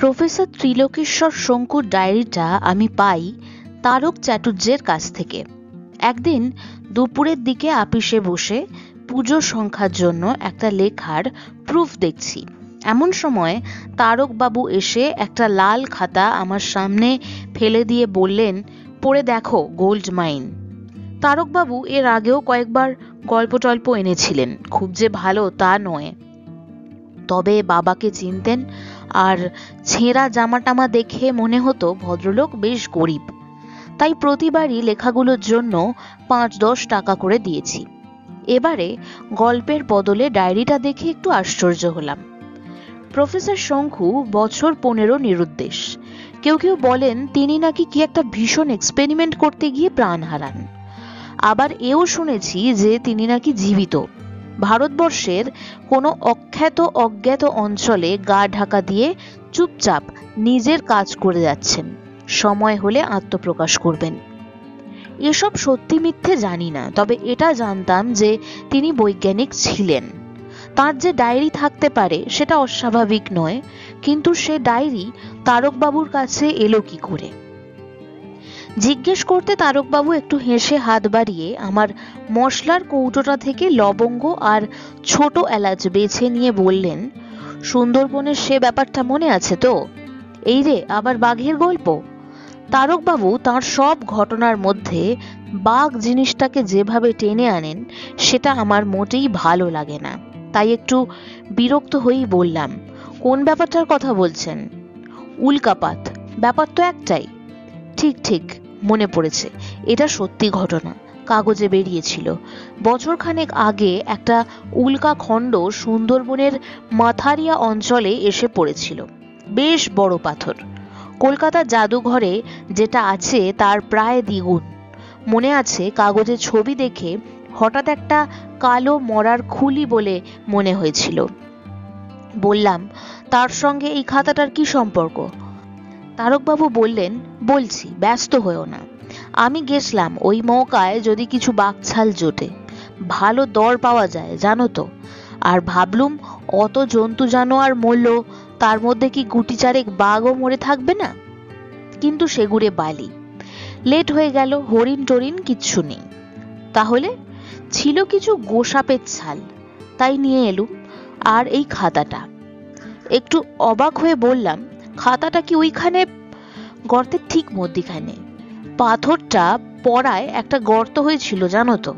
Professor Trilokeshwar শঙ্কুর ডায়েরিটা আমি পাই তারক চাটুর্যের কাছ থেকে। একদিন দুপুরের দিকে আপিসে বসে পুজো সংখ্যার জন্য একটা লেখার প্রুফ দেখছি। এমন সময় তারক বাবু এসে একটা লাল খাতা আমার সামনে ফেলে দিয়ে বললেন, পড়ে দেখো, গোল্ড মাইন। তারকবাবু এর আগেও কয়েকবার গল্প টল্প এনেছিলেন, খুব যে ভালো তা নয়। তবে বাবাকে চিনতেন আর ছেঁড়া জামাটামা দেখে মনে হতো ভদ্রলোক বেশ গরিব। তাই প্রতিবারই লেখাগুলোর জন্য পাঁচ দশ টাকা করে দিয়েছি। এবারে গল্পের বদলে ডায়েরিটা দেখে একটু আশ্চর্য হলাম। প্রফেসর শঙ্কু বছর পনেরো নিরুদ্দেশ। কেউ কেউ বলেন তিনি নাকি কি একটা ভীষণ এক্সপেরিমেন্ট করতে গিয়ে প্রাণ হারান। আবার এও শুনেছি যে তিনি নাকি জীবিত। ভারতবর্ষের কোনো অখ্যাত অজ্ঞাত অঞ্চলে গা ঢাকা দিয়ে চুপচাপ নিজের কাজ করে যাচ্ছেন। সময় হলে আত্মপ্রকাশ করবেন। এসব সত্যি মিথ্যে জানি না, তবে এটা জানতাম যে তিনি বৈজ্ঞানিক ছিলেন। তার যে ডায়েরি থাকতে পারে সেটা অস্বাভাবিক নয়, কিন্তু সে ডায়েরি তারকবাবুর কাছে এলো কি করে? জিজ্ঞেস করতে তারকবাবু একটু হেসে হাত বাড়িয়ে আমার মশলার কৌটোটা থেকে লবঙ্গ আর ছোট এলাচ বেছে নিয়ে বললেন, সুন্দরবনের সে ব্যাপারটা মনে আছে তো? এই রে, আবার বাঘের গল্প? তারকবাবু তার সব ঘটনার মধ্যে বাঘ জিনিসটাকে যেভাবে টেনে আনেন, সেটা আমার মোটেই ভালো লাগে না। তাই একটু বিরক্ত হয়েই বললাম, কোন ব্যাপারটার কথা বলছেন? উল্কাপাত। ব্যাপার তো একটাই। ঠিক ঠিক। মনে পড়েছে। এটা সত্যি ঘটনা। কাগজে বেরিয়েছিল। বছরখানেক আগে একটা উল্কা খণ্ড সুন্দরবনের মাথারিয়া অঞ্চলে এসে পড়েছিল। বেশ বড় পাথর। কলকাতার জাদুঘরে যেটা আছে তার প্রায় দ্বিগুণ। মনে আছে কাগজে ছবি দেখে হঠাৎ একটা কালো মরার খুলি বলে মনে হয়েছিল। বললাম, তার সঙ্গে এই খাতাটার কি সম্পর্ক? তারকবাবু বললেন বলছি, ব্যস্ত হয়েও না। আমি গেছলাম ওই মৌকায় যদি কিছু বাকছাল জোটে। ভালো দর পাওয়া যায়, জানো তো। আর ভাবলুম, অত জন্তু জানোয়ার মরল, তার মধ্যে কি গুটি চারেক বাঘও মরে থাকবে না? কিন্তু সেগুড়ে বালি। লেট হয়ে গেল, হরিণ টরিন কিচ্ছু নেই। তাহলে, ছিল কিছু গোসাপের ছাল, তাই নিয়ে এলুম, আর এই খাতাটা। একটু অবাক হয়ে বললাম, খাতাটা কি ওইখানে গর্তের ঠিক মধ্যিখানে। পাথরটা পড়ায় একটা গর্ত হয়েছিল, জানো তো?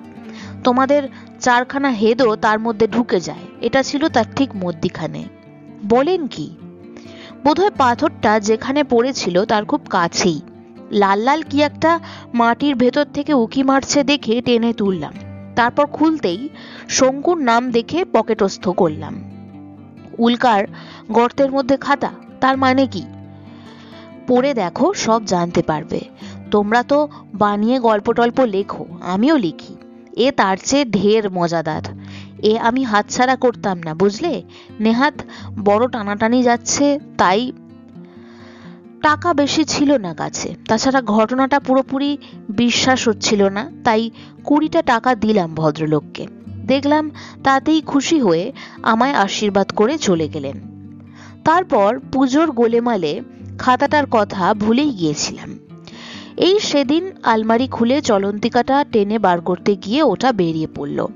তোমাদের চারখানা হেদও তার মধ্যে ঢুকে যায়। এটা ছিল তার ঠিক মধ্যিখানে। বলেন কি? বোধহয় পাথরটা যেখানে পড়েছিল তার খুব কাছেই। লাল লাল কি একটা মাটির ভেতর থেকে উকি মারছে দেখে টেনে তুললাম। তারপর খুলতেই শঙ্কুর নাম দেখে পকেটস্থ করলাম। উল্কার গর্তের মধ্যে খাতা, তার মানে কি? পড়ে দেখো, সব জানতে পারবে। তোমরা তো বানিয়ে গল্প টল্প লেখো, আমিও লিখি। এ তার চেয়ে ঢের মজাদার। এ আমি হাতছাড়া করতাম না, বুঝলে? নেহাত বড় টানাটানি যাচ্ছে, তাই টাকা বেশি ছিল না কাছে। তাছাড়া ঘটনাটা পুরোপুরি বিশ্বাস হচ্ছিল না, তাই কুড়িটা টাকা দিলাম ভদ্রলোককে। দেখলাম তাতেই খুশি হয়ে আমায় আশীর্বাদ করে চলে গেলেন। তারপর পুজোর গোলেমালে খাতাটার কথা ভুলেই গিয়েছিলাম। এই সেদিন আলমারি খুলে চলন্তিকাটা টেনে বার করতে গিয়ে ওটা বেরিয়ে পড়ল।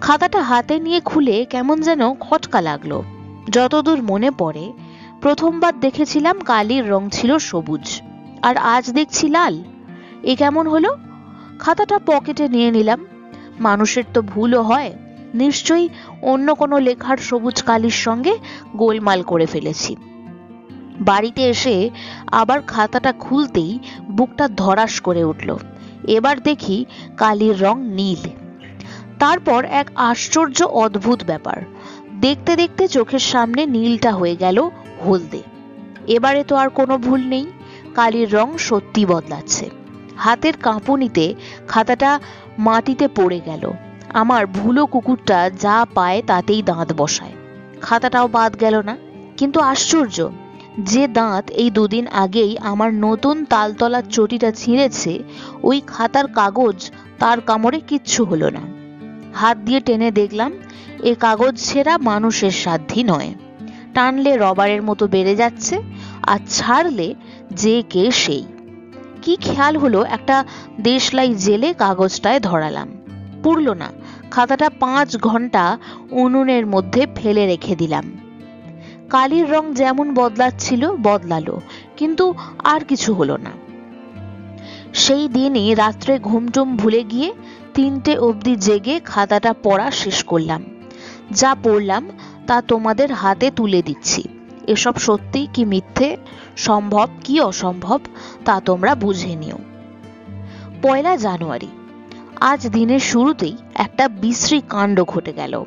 খাতাটা হাতে নিয়ে খুলে কেমন যেন খটকা লাগল। যতদূর মনে পড়ে, প্রথমবার দেখেছিলাম কালির রং ছিল সবুজ, আর আজ দেখছি লাল। এ কেমন হলো? খাতাটা পকেটে নিয়ে নিলাম। মানুষের তো ভুলও হয়। নিশ্চয়ই অন্য কোনো লেখার সবুজ কালির সঙ্গে গোলমাল করে ফেলেছি। বাড়িতে এসে আবার খাতাটা খুলতেই বুকটা ধরাস করে উঠল। এবার দেখি কালির রং নীল। তারপর এক আশ্চর্য অদ্ভুত ব্যাপার। দেখতে দেখতে চোখের সামনে নীলটা হয়ে গেল হলদে। এবারে তো আর কোনো ভুল নেই, কালির রং সত্যি বদলাচ্ছে। হাতের কাঁপুনিতে খাতাটা মাটিতে পড়ে গেল। আমার ভুলো কুকুরটা যা পায় তাতেই দাঁত বসায়। খাতাটাও বাদ গেল না, কিন্তু আশ্চর্য। যে দাঁত এই দুদিন আগেই আমার নতুন তালতলার চটিটা ছিঁড়েছে, ওই খাতার কাগজ তার কামড়ে কিচ্ছু হলো না। হাত দিয়ে টেনে দেখলাম, এ কাগজ ছেঁড়া মানুষের সাধ্যি নয়। টানলে রবারের মতো বেড়ে যাচ্ছে, আর ছাড়লে যে কে সেই। কি খেয়াল হলো একটা দেশলাই জেলে কাগজটায় ধরালাম। পুরল না, খাতাটা পাঁচ ঘণ্টা উনুনের মধ্যে ফেলে রেখে দিলাম। কালির রং যেমন বদলাচ্ছিল, বদলালো। কিন্তু আর কিছু হলো না। সেই দিনই রাত্রে ঘুমটুম ভুলে গিয়ে তিনটে অবধি জেগে খাতাটা পড়া শেষ করলাম। যা পড়লাম তা তোমাদের হাতে তুলে দিচ্ছি। এসব সত্যি কি মিথ্যে? সম্ভব কি অসম্ভব? তা তোমরা বুঝে নিও। পয়লা জানুয়ারি। আজ দিনের শুরুতেই একটা বিশ্রী কাণ্ড ঘটে গেল।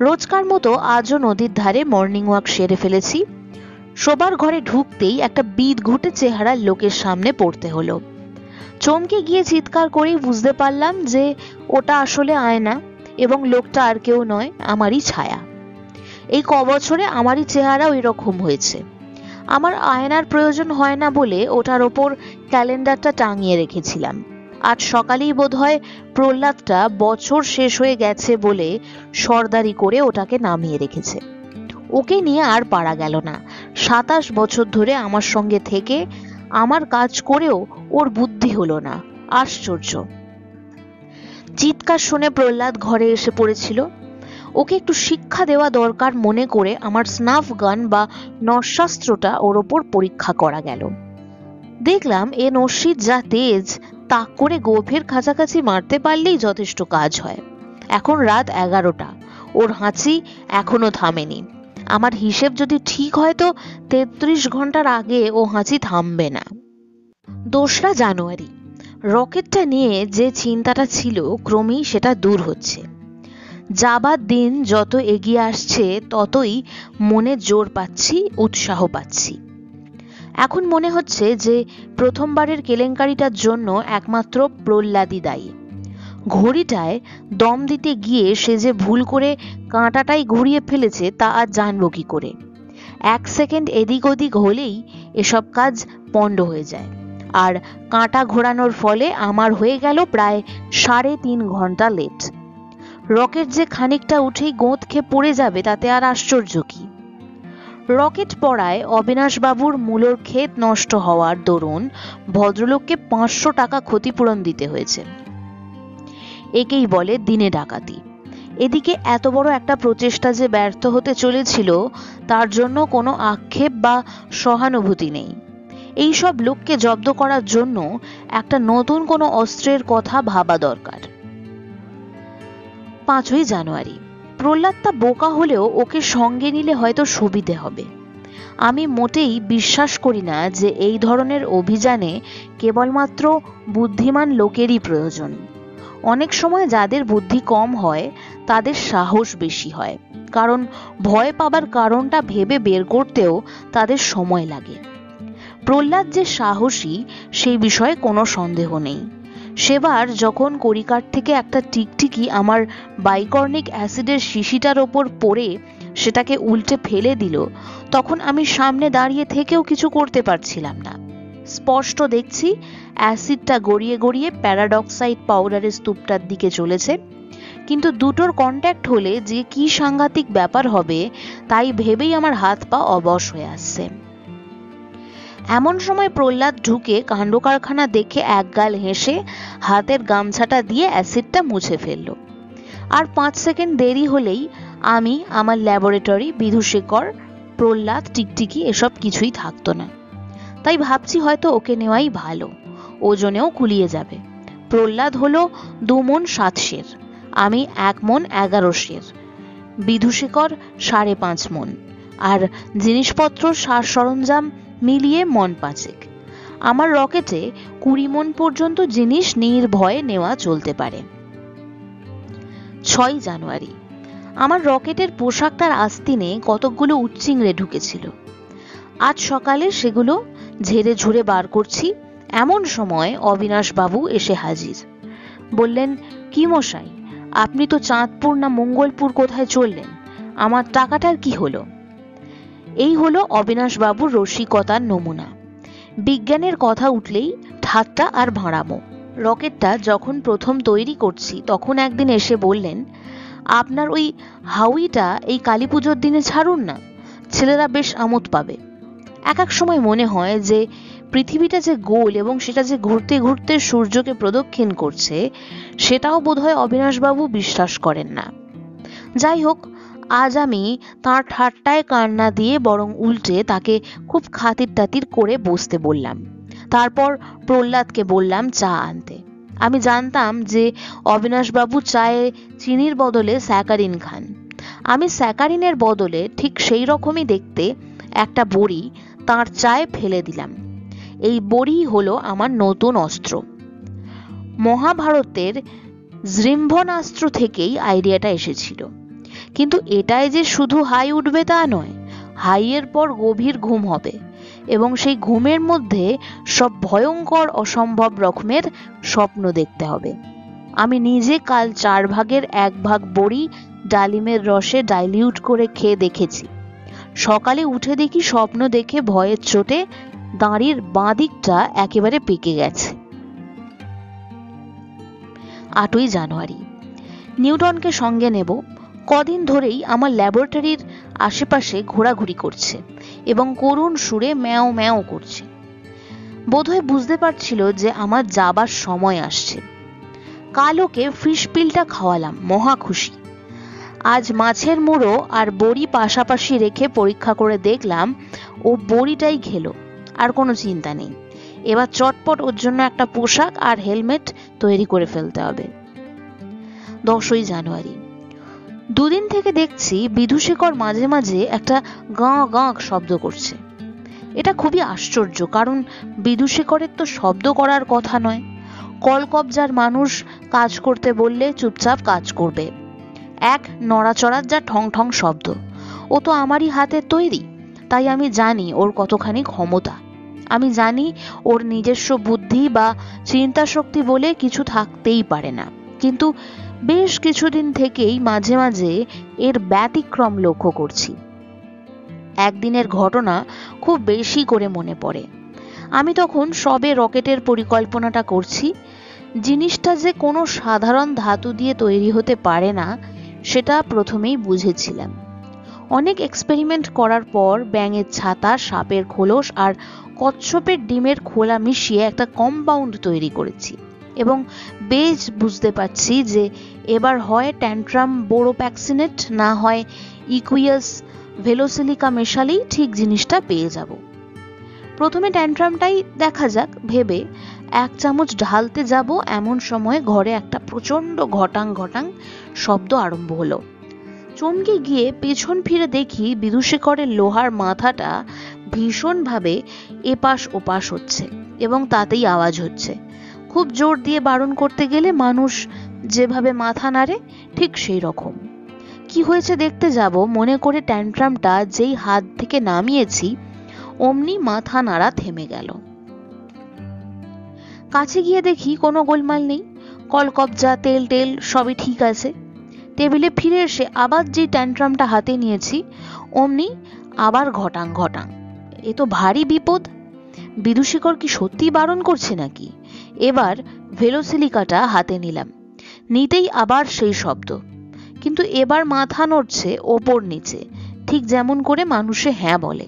রোজকার মতো আজও নদীর ধারে মর্নিং ওয়াক সেরে ফেলেছি। শোবার ঘরে ঢুকতেই একটা বিদ ঘুটে চেহারার লোকের সামনে পড়তে হলো। চমকে গিয়ে চিৎকার করেই বুঝতে পারলাম যে ওটা আসলে আয়না এবং লোকটা আর কেউ নয়, আমারই ছায়া। এই ক বছরে আমারই চেহারা ওই রকম হয়েছে। আমার আয়নার প্রয়োজন হয় না বলে ওটার ওপর ক্যালেন্ডারটা টাঙিয়ে রেখেছিলাম। আজ সকালেই বোধ হয় প্রহ্লাদটা বছর শেষ হয়ে গেছে বলে সর্দারি করে ওটাকে নামিয়ে রেখেছে। ওকে নিয়ে আর পারা গেল না। সাতাশ বছর ধরে আমার সঙ্গে থেকে আমার কাজ করেও ওর বুদ্ধি হলো না। আশ্চর্য। চিৎকার শুনে প্রহ্লাদ ঘরে এসে পড়েছিল। ওকে একটু শিক্ষা দেওয়া দরকার মনে করে আমার স্নাফ গান বা নশাস্ত্রটা ওর ওপর পরীক্ষা করা গেল। দেখলাম এ নস্যির যা তেজ তাক করে গোফের কাছাকাছি মারতে পারলেই যথেষ্ট কাজ হয়। এখন রাত এগারোটা। ওর হাঁচি এখনও থামেনি। আমার হিসেব যদি ঠিক হয় তো তেত্রিশ ঘণ্টার আগে ও হাঁচি থামবে না। দোসরা জানুয়ারি। রকেটটা নিয়ে যে চিন্তাটা ছিল, ক্রমেই সেটা দূর হচ্ছে। যাবার দিন যত এগিয়ে আসছে, ততই মনে জোর পাচ্ছি, উৎসাহ পাচ্ছি। এখন মনে হচ্ছে যে প্রথমবারের কেলেঙ্কারিটার জন্য একমাত্র প্রহ্লাদই দায়ী। ঘড়িটায় দম দিতে গিয়ে সে যে ভুল করে কাঁটাটাই ঘুরিয়ে ফেলেছে তা আর জানব কি করে। এক সেকেন্ড এদিক ওদিক হলেই এসব কাজ পণ্ড হয়ে যায়। আর কাঁটা ঘোরানোর ফলে আমার হয়ে গেল প্রায় সাড়ে তিন ঘণ্টা লেট। রকেট যে খানিকটা উঠেই গোঁত খেয়ে পড়ে যাবে তাতে আর আশ্চর্য কি? রকেট পড়ায় অবিনাশবাবুর মূলর ক্ষেত নষ্ট হওয়ার দরুন ভদ্রলোককে পাঁচশো টাকা ক্ষতিপূরণ দিতে হয়েছে। একেই বলে দিনে ডাকাতি। এদিকে এত বড় একটা প্রচেষ্টা যে ব্যর্থ হতে চলেছিল, তার জন্য কোনো আক্ষেপ বা সহানুভূতি নেই। এই সব লোককে জব্দ করার জন্য একটা নতুন কোনো অস্ত্রের কথা ভাবা দরকার। পাঁচই জানুয়ারি। প্রহ্লাদটা বোকা হলেও ওকে সঙ্গে নিলে হয়তো সুবিধে হবে। আমি মোটেই বিশ্বাস করি না যে এই ধরনের অভিযানে কেবলমাত্র বুদ্ধিমান লোকেরই প্রয়োজন। অনেক সময় যাদের বুদ্ধি কম হয়, তাদের সাহস বেশি হয়, কারণ ভয় পাবার কারণটা ভেবে বের করতেও তাদের সময় লাগে। প্রহ্লাদ যে সাহসী, সেই বিষয়ে কোনো সন্দেহ নেই। সেবার যখন করিকার থেকে একটা টিকটিকি আমার বাইকর্নিক অ্যাসিডের শিশিটার ওপর পড়ে, সেটাকে উল্টে ফেলে দিল, তখন আমি সামনে দাঁড়িয়ে থেকেও কিছু করতে পারছিলাম না। স্পষ্ট দেখছি, অ্যাসিডটা গড়িয়ে গড়িয়ে প্যারাডক্সাইড পাউডারের স্তূপটার দিকে চলেছে। কিন্তু দুটোর কন্ট্যাক্ট হলে যে কি সাংঘাতিক ব্যাপার হবে, তাই ভেবেই আমার হাত পা অবশ হয়ে আসছে। এমন সময় প্রহ্লাদ ঢুকে কাণ্ড কারখানা দেখে একগাল হেসে হাতের গামছাটা দিয়ে অ্যাসিডটা মুছে ফেলল। আর পাঁচ সেকেন্ড দেরি হলেই আমি, আমার ল্যাবরেটরি, বিধুশেখর, প্রহ্লাদ, টিকটিকি এসব কিছুই থাকতো না। তাই ভাবছি হয়তো ওকে নেওয়াই ভালো। ওজনেও কুলিয়ে যাবে। প্রহ্লাদ হলো দু মন সাত শের, আমি এক মন এগারো শের, বিধুশেখর সাড়ে পাঁচ মন, আর জিনিসপত্র সার সরঞ্জাম মিলিয়ে মন পাঁচেক। আমার রকেটে কুড়ি মন পর্যন্ত জিনিস নির্ভয়ে নেওয়া চলতে পারে। ছয় জানুয়ারি। আমার রকেটের পোশাকটার আস্তিনে কতকগুলো উচ্চিংড়ে ঢুকেছিল। আজ সকালে সেগুলো ঝেড়ে ঝুড়ে বার করছি, এমন সময় অবিনাশ বাবু এসে হাজির। বললেন, কি মশাই, আপনি তো চাঁদপুর না মঙ্গলপুর কোথায় চললেন? আমার টাকাটার কি হলো? এই হলো অবিনাশ বাবুর রসিকতার নমুনা। বিজ্ঞানের কথা উঠলেই ঠাট্টা আর ভাঁড়ামো। রকেটটা যখন প্রথম তৈরি করছি, তখন একদিন এসে বললেন, আপনার ওই হাউইটা এই কালী পুজোর দিনে ছাড়ুন না, ছেলেরা বেশ আমোদ পাবে। এক এক সময় মনে হয় যে পৃথিবীটা যে গোল এবং সেটা যে ঘুরতে ঘুরতে সূর্যকে প্রদক্ষিণ করছে, সেটাও বোধহয় অবিনাশবাবু বিশ্বাস করেন না। যাই হোক আজ আমি তাঁর ঠাট্টায় কান্না দিয়ে বরং উল্টে তাকে খুব খাতির টাতির করে বসতে বললাম। তারপর প্রহ্লাদকে বললাম চা আনতে। আমি জানতাম যে অবিনাশবাবু চায়ে চিনির বদলে স্যাকারিন খান। আমি স্যাকারিনের বদলে ঠিক সেই রকমই দেখতে একটা বড়ি তাঁর চায়ে ফেলে দিলাম। এই বড়ি হলো আমার নতুন অস্ত্র। মহাভারতের জৃম্ভনাস্ত্র থেকেই আইডিয়াটা এসেছিল। কিন্তু এটাই যে শুধু হাই উঠবে তা নয়, হাইয়ের পর গভীর ঘুম হবে এবং সেই ঘুমের মধ্যে সব ভয়ঙ্কর অসম্ভব রকমের স্বপ্ন দেখতে হবে। আমি নিজে কাল চার ভাগের এক ভাগ বড়ি ডালিমের রসে ডাইলিউট করে খেয়ে দেখেছি। সকালে উঠে দেখি স্বপ্ন দেখে ভয়ের চোটে দাঁড়ির বাঁ দিকটা একেবারে পেকে গেছে। আটই জানুয়ারি, নিউটনকে সঙ্গে নেব। কদিন ধরেই আমার ল্যাবরেটরির আশেপাশে ঘোরাঘুরি করছে এবং করুণ সুরে ম্যাও ম্যাও করছে। বোধহয় বুঝতে পারছিল যে আমার যাবার সময় আসছে। কালোকে ফিশ পিলটা খাওয়ালাম, মহা খুশি। আজ মাছের মুড়ো আর বড়ি পাশাপাশি রেখে পরীক্ষা করে দেখলাম, ও বড়িটাই খেলো, আর কোনো চিন্তা নেই। এবার চটপট ওর জন্য একটা পোশাক আর হেলমেট তৈরি করে ফেলতে হবে। দশই জানুয়ারি। দুদিন থেকে দেখছি বিধুশেখর মাঝে মাঝে একটা গাঁ গাঁ শব্দ করছে। এটা খুবই আশ্চর্য, কারণ বিদুশেখরের তো শব্দ করার কথা নয়। কলকবজার মানুষ কাজ করতে বললে চুপচাপ কাজ করবে। এক নড়াচড়ার যা ঠং ঠং শব্দ। ও তো আমারই হাতে তৈরি, তাই আমি জানি ওর কতখানি ক্ষমতা। আমি জানি ওর নিজস্ব বুদ্ধি বা চিন্তা শক্তি বলে কিছু থাকতেই পারে না। কিন্তু বেশ কিছুদিন থেকেই মাঝে মাঝে এর ব্যতিক্রম লক্ষ্য করছি। একদিনের ঘটনা খুব বেশি করে মনে পড়ে। আমি তখন সবে রকেটের পরিকল্পনাটা করছি। জিনিসটা যে কোনো সাধারণ ধাতু দিয়ে তৈরি হতে পারে না, সেটা প্রথমেই বুঝেছিলাম। অনেক এক্সপেরিমেন্ট করার পর ব্যাঙের ছাতা, সাপের খোলস আর কচ্ছপের ডিমের খোলা মিশিয়ে একটা কম্পাউন্ড তৈরি করেছি। এবং বেশ বুঝতে পারছি যে এবার হয় ট্যান্ট্রাম, বোরোপ্যাক্সিনেট, না হয় ইকুইয়াস ভেলোসিলিকা মেশালেই ঠিক জিনিসটা পেয়ে যাব। প্রথমে ট্যান্ট্রামটাই দেখা যাক, ভেবে এক চামচ ঢালতে যাব, এমন সময় ঘরে একটা প্রচণ্ড ঘটাং ঘটাং শব্দ আরম্ভ হলো। চমকে গিয়ে পেছন ফিরে দেখি বিদুশেখরের লোহার মাথাটা ভীষণভাবে এপাশ ওপাশ হচ্ছে এবং তাতেই আওয়াজ হচ্ছে। খুব জোর দিয়ে বারণ করতে গেলে মানুষ যেভাবে মাথা নাড়ে, ঠিক সেই রকম। কি হয়েছে দেখতে যাব, মনে করে ট্যান্ট্রামটা যেই হাত থেকে নামিয়েছি, অমনি মাথা নাড়া থেমে গেল। কাছে গিয়ে দেখি কোনো গোলমাল নেই, কলকবজা, তেল, টেল, সবই ঠিক আছে। টেবিলে ফিরে এসে আবার যে ট্যান্ট্রামটা হাতে নিয়েছি, অমনি আবার ঘটাং ঘটাং। এ তো ভারী বিপদ। বিদুশিকর কি সত্যি বারণ করছে নাকি? এবার ভেলোসিলিকাটা হাতে নিলাম। নিতেই আবার সেই শব্দ। কিন্তু এবার মাথা নড়ছে ওপর নিচে, ঠিক যেমন করে মানুষে হ্যাঁ বলে।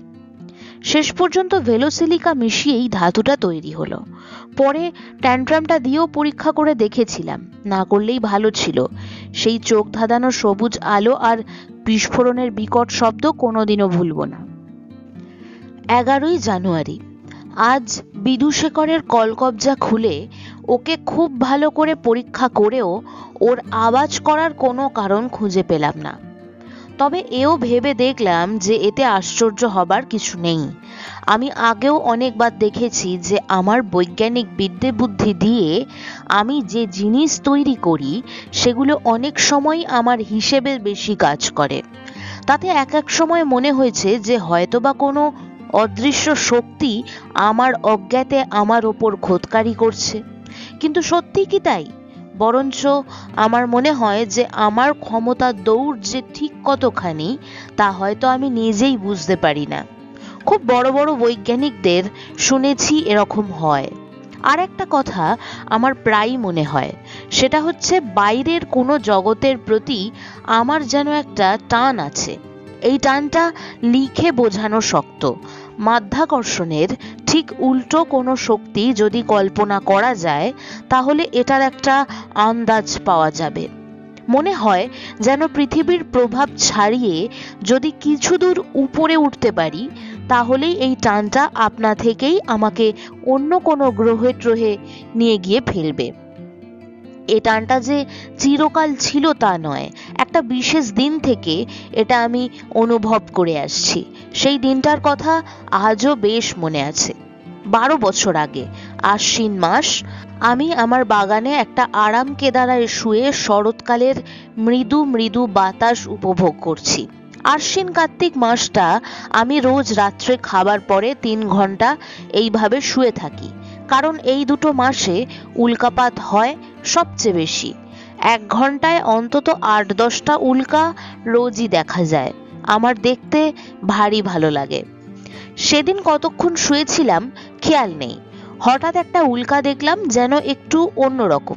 শেষ পর্যন্ত ভেলোসিলিকা মিশিয়েই ধাতুটা তৈরি হলো। পরে ট্যান্ট্রামটা দিয়েও পরীক্ষা করে দেখেছিলাম, না করলেই ভালো ছিল। সেই চোখ ধাঁধানো সবুজ আলো আর বিস্ফোরণের বিকট শব্দ কোনোদিনও ভুলব না। এগারোই জানুয়ারি আজ বিদুশেখরের কলকবজা খুলে ওকে খুব ভালো করে পরীক্ষা করেও ওর আওয়াজ করার কোনো কারণ খুঁজে পেলাম না। তবে এও ভেবে দেখলাম যে এতে আশ্চর্য হবার কিছু নেই। আমি আগেও অনেকবার দেখেছি যে আমার বৈজ্ঞানিক বিদ্যে বুদ্ধি দিয়ে আমি যে জিনিস তৈরি করি, সেগুলো অনেক সময় আমার হিসেবে বেশি কাজ করে। তাতে এক এক সময় মনে হয়েছে যে হয়তোবা কোনো অদৃশ্য শক্তি আমার অজ্ঞাতে আমার ওপর খোদকারি করছে। কিন্তু সত্যি কি তাই? বরঞ্চ আমার মনে হয় যে আমার ক্ষমতার দৌড় যে ঠিক কতখানি, তা হয়তো আমি নিজেই বুঝতে পারি না। খুব বড় বড় বৈজ্ঞানিকদের শুনেছি এরকম হয়। আর একটা কথা আমার প্রায়ই মনে হয়, সেটা হচ্ছে বাইরের কোনো জগতের প্রতি আমার যেন একটা টান আছে। এই টানটা লিখে বোঝানো শক্ত। মাধ্যাকর্ষণের ঠিক উল্টো কোনো শক্তি যদি কল্পনা করা যায়, তাহলে এটার একটা আন্দাজ পাওয়া যাবে। মনে হয় যেন পৃথিবীর প্রভাব ছাড়িয়ে যদি কিছু দূর উপরে উঠতে পারি, তাহলেই এই টানটা আপনা থেকেই আমাকে অন্য কোনো গ্রহে ট্রহে নিয়ে গিয়ে ফেলবে। এ টানটা যে চিরকাল ছিল তা নয় একটা বিশেষ দিন থেকে এটা আমি অনুভব করে আসছি। সেই দিনটার কথা আজও বেশ মনে আছে। বারো বছর আগে, আশ্বিন মাস, আমি আমার বাগানে একটা আরাম কেদারায় শুয়ে শরৎকালের মৃদু মৃদু বাতাস উপভোগ করছি। আশ্বিন কার্তিক মাসটা আমি রোজ রাত্রে খাবার পরে তিন ঘণ্টা এইভাবে শুয়ে থাকি। কারণ এই দুটো মাসে উল্কাপাত হয় সবচেয়ে বেশি। এক ঘন্টায় অন্তত আট দশটা উল্কা রোজই দেখা যায়। আমার দেখতে ভারী ভালো লাগে। সেদিন কতক্ষণ শুয়েছিলাম খেয়াল নেই। হঠাৎ একটা উল্কা দেখলাম যেন একটু অন্যরকম।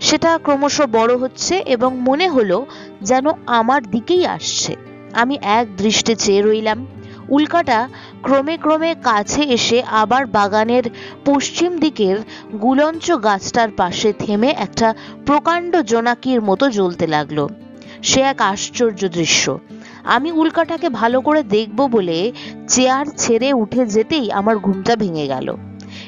সেটা ক্রমশ বড় হচ্ছে এবং মনে হলো যেন আমার দিকেই আসছে। আমি এক দৃষ্টে চেয়ে রইলাম। উল্কাটা ক্রমে ক্রমে কাছে এসে আবার বাগানের পশ্চিম দিকের গুলঞ্চ গাছটার পাশে থেমে একটা প্রকাণ্ড জোনাকির মতো জ্বলতে লাগল। সে এক আশ্চর্য দৃশ্য। আমি উল্কাটাকে ভালো করে দেখব বলে চেয়ার ছেড়ে উঠে যেতেই আমার ঘুমটা ভেঙে গেল।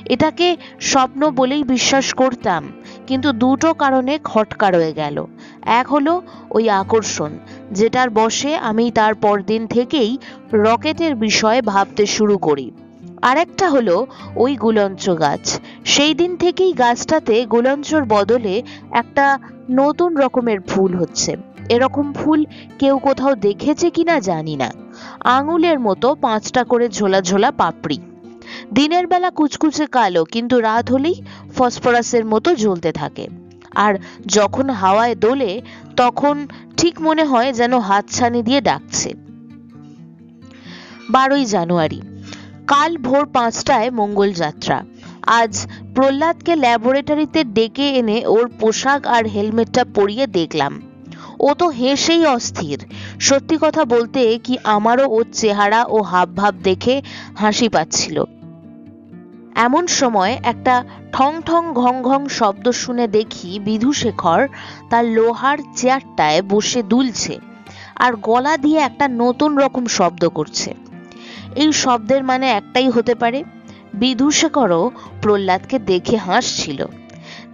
এটাকে স্বপ্ন বলেই বিশ্বাস করতাম। কিন্তু দুটো কারণে খটকা রয়ে গেল। এক হলো ওই আকর্ষণ, যেটার বসে আমি তার পরদিন থেকেই রকেটের বিষয়ে ভাবতে শুরু করি। আরেকটা হলো ওই গুলঞ্চ গাছ। সেই দিন থেকেই গাছটাতে গুলঞ্চর বদলে একটা নতুন রকমের ফুল হচ্ছে। এরকম ফুল কেউ কোথাও দেখেছে কিনা জানি না। আঙুলের মতো পাঁচটা করে ঝোলা ঝোলা পাপড়ি। দিনের বেলা কুচকুচে কালো, কিন্তু রাত হলেই ফসফরাসের মতো জ্বলতে থাকে। আর যখন হাওয়ায় দোলে, তখন ঠিক মনে হয় যেন হাতছানি দিয়ে ডাকছে। বারোই জানুয়ারি, কাল ভোর পাঁচটায় মঙ্গল যাত্রা। আজ প্রহ্লাদকে ল্যাবরেটরিতে ডেকে এনে ওর পোশাক আর হেলমেটটা পরিয়ে দেখলাম। ও তো হেসেই অস্থির। সত্যি কথা বলতে কি আমারও ওর চেহারা ও হাবভাব দেখে হাসি পাচ্ছিল। এমন সময় একটা ঠং ঠং ঘং ঘং শব্দ শুনে দেখি বিধুশেখর তার লোহার চেয়ারটায় বসে দুলছে আর গলা দিয়ে একটা নতুন রকম শব্দ করছে। এই শব্দের মানে একটাই হতে পারে। বিধুশেখরও প্রহ্লাদকে দেখে হাসছিল।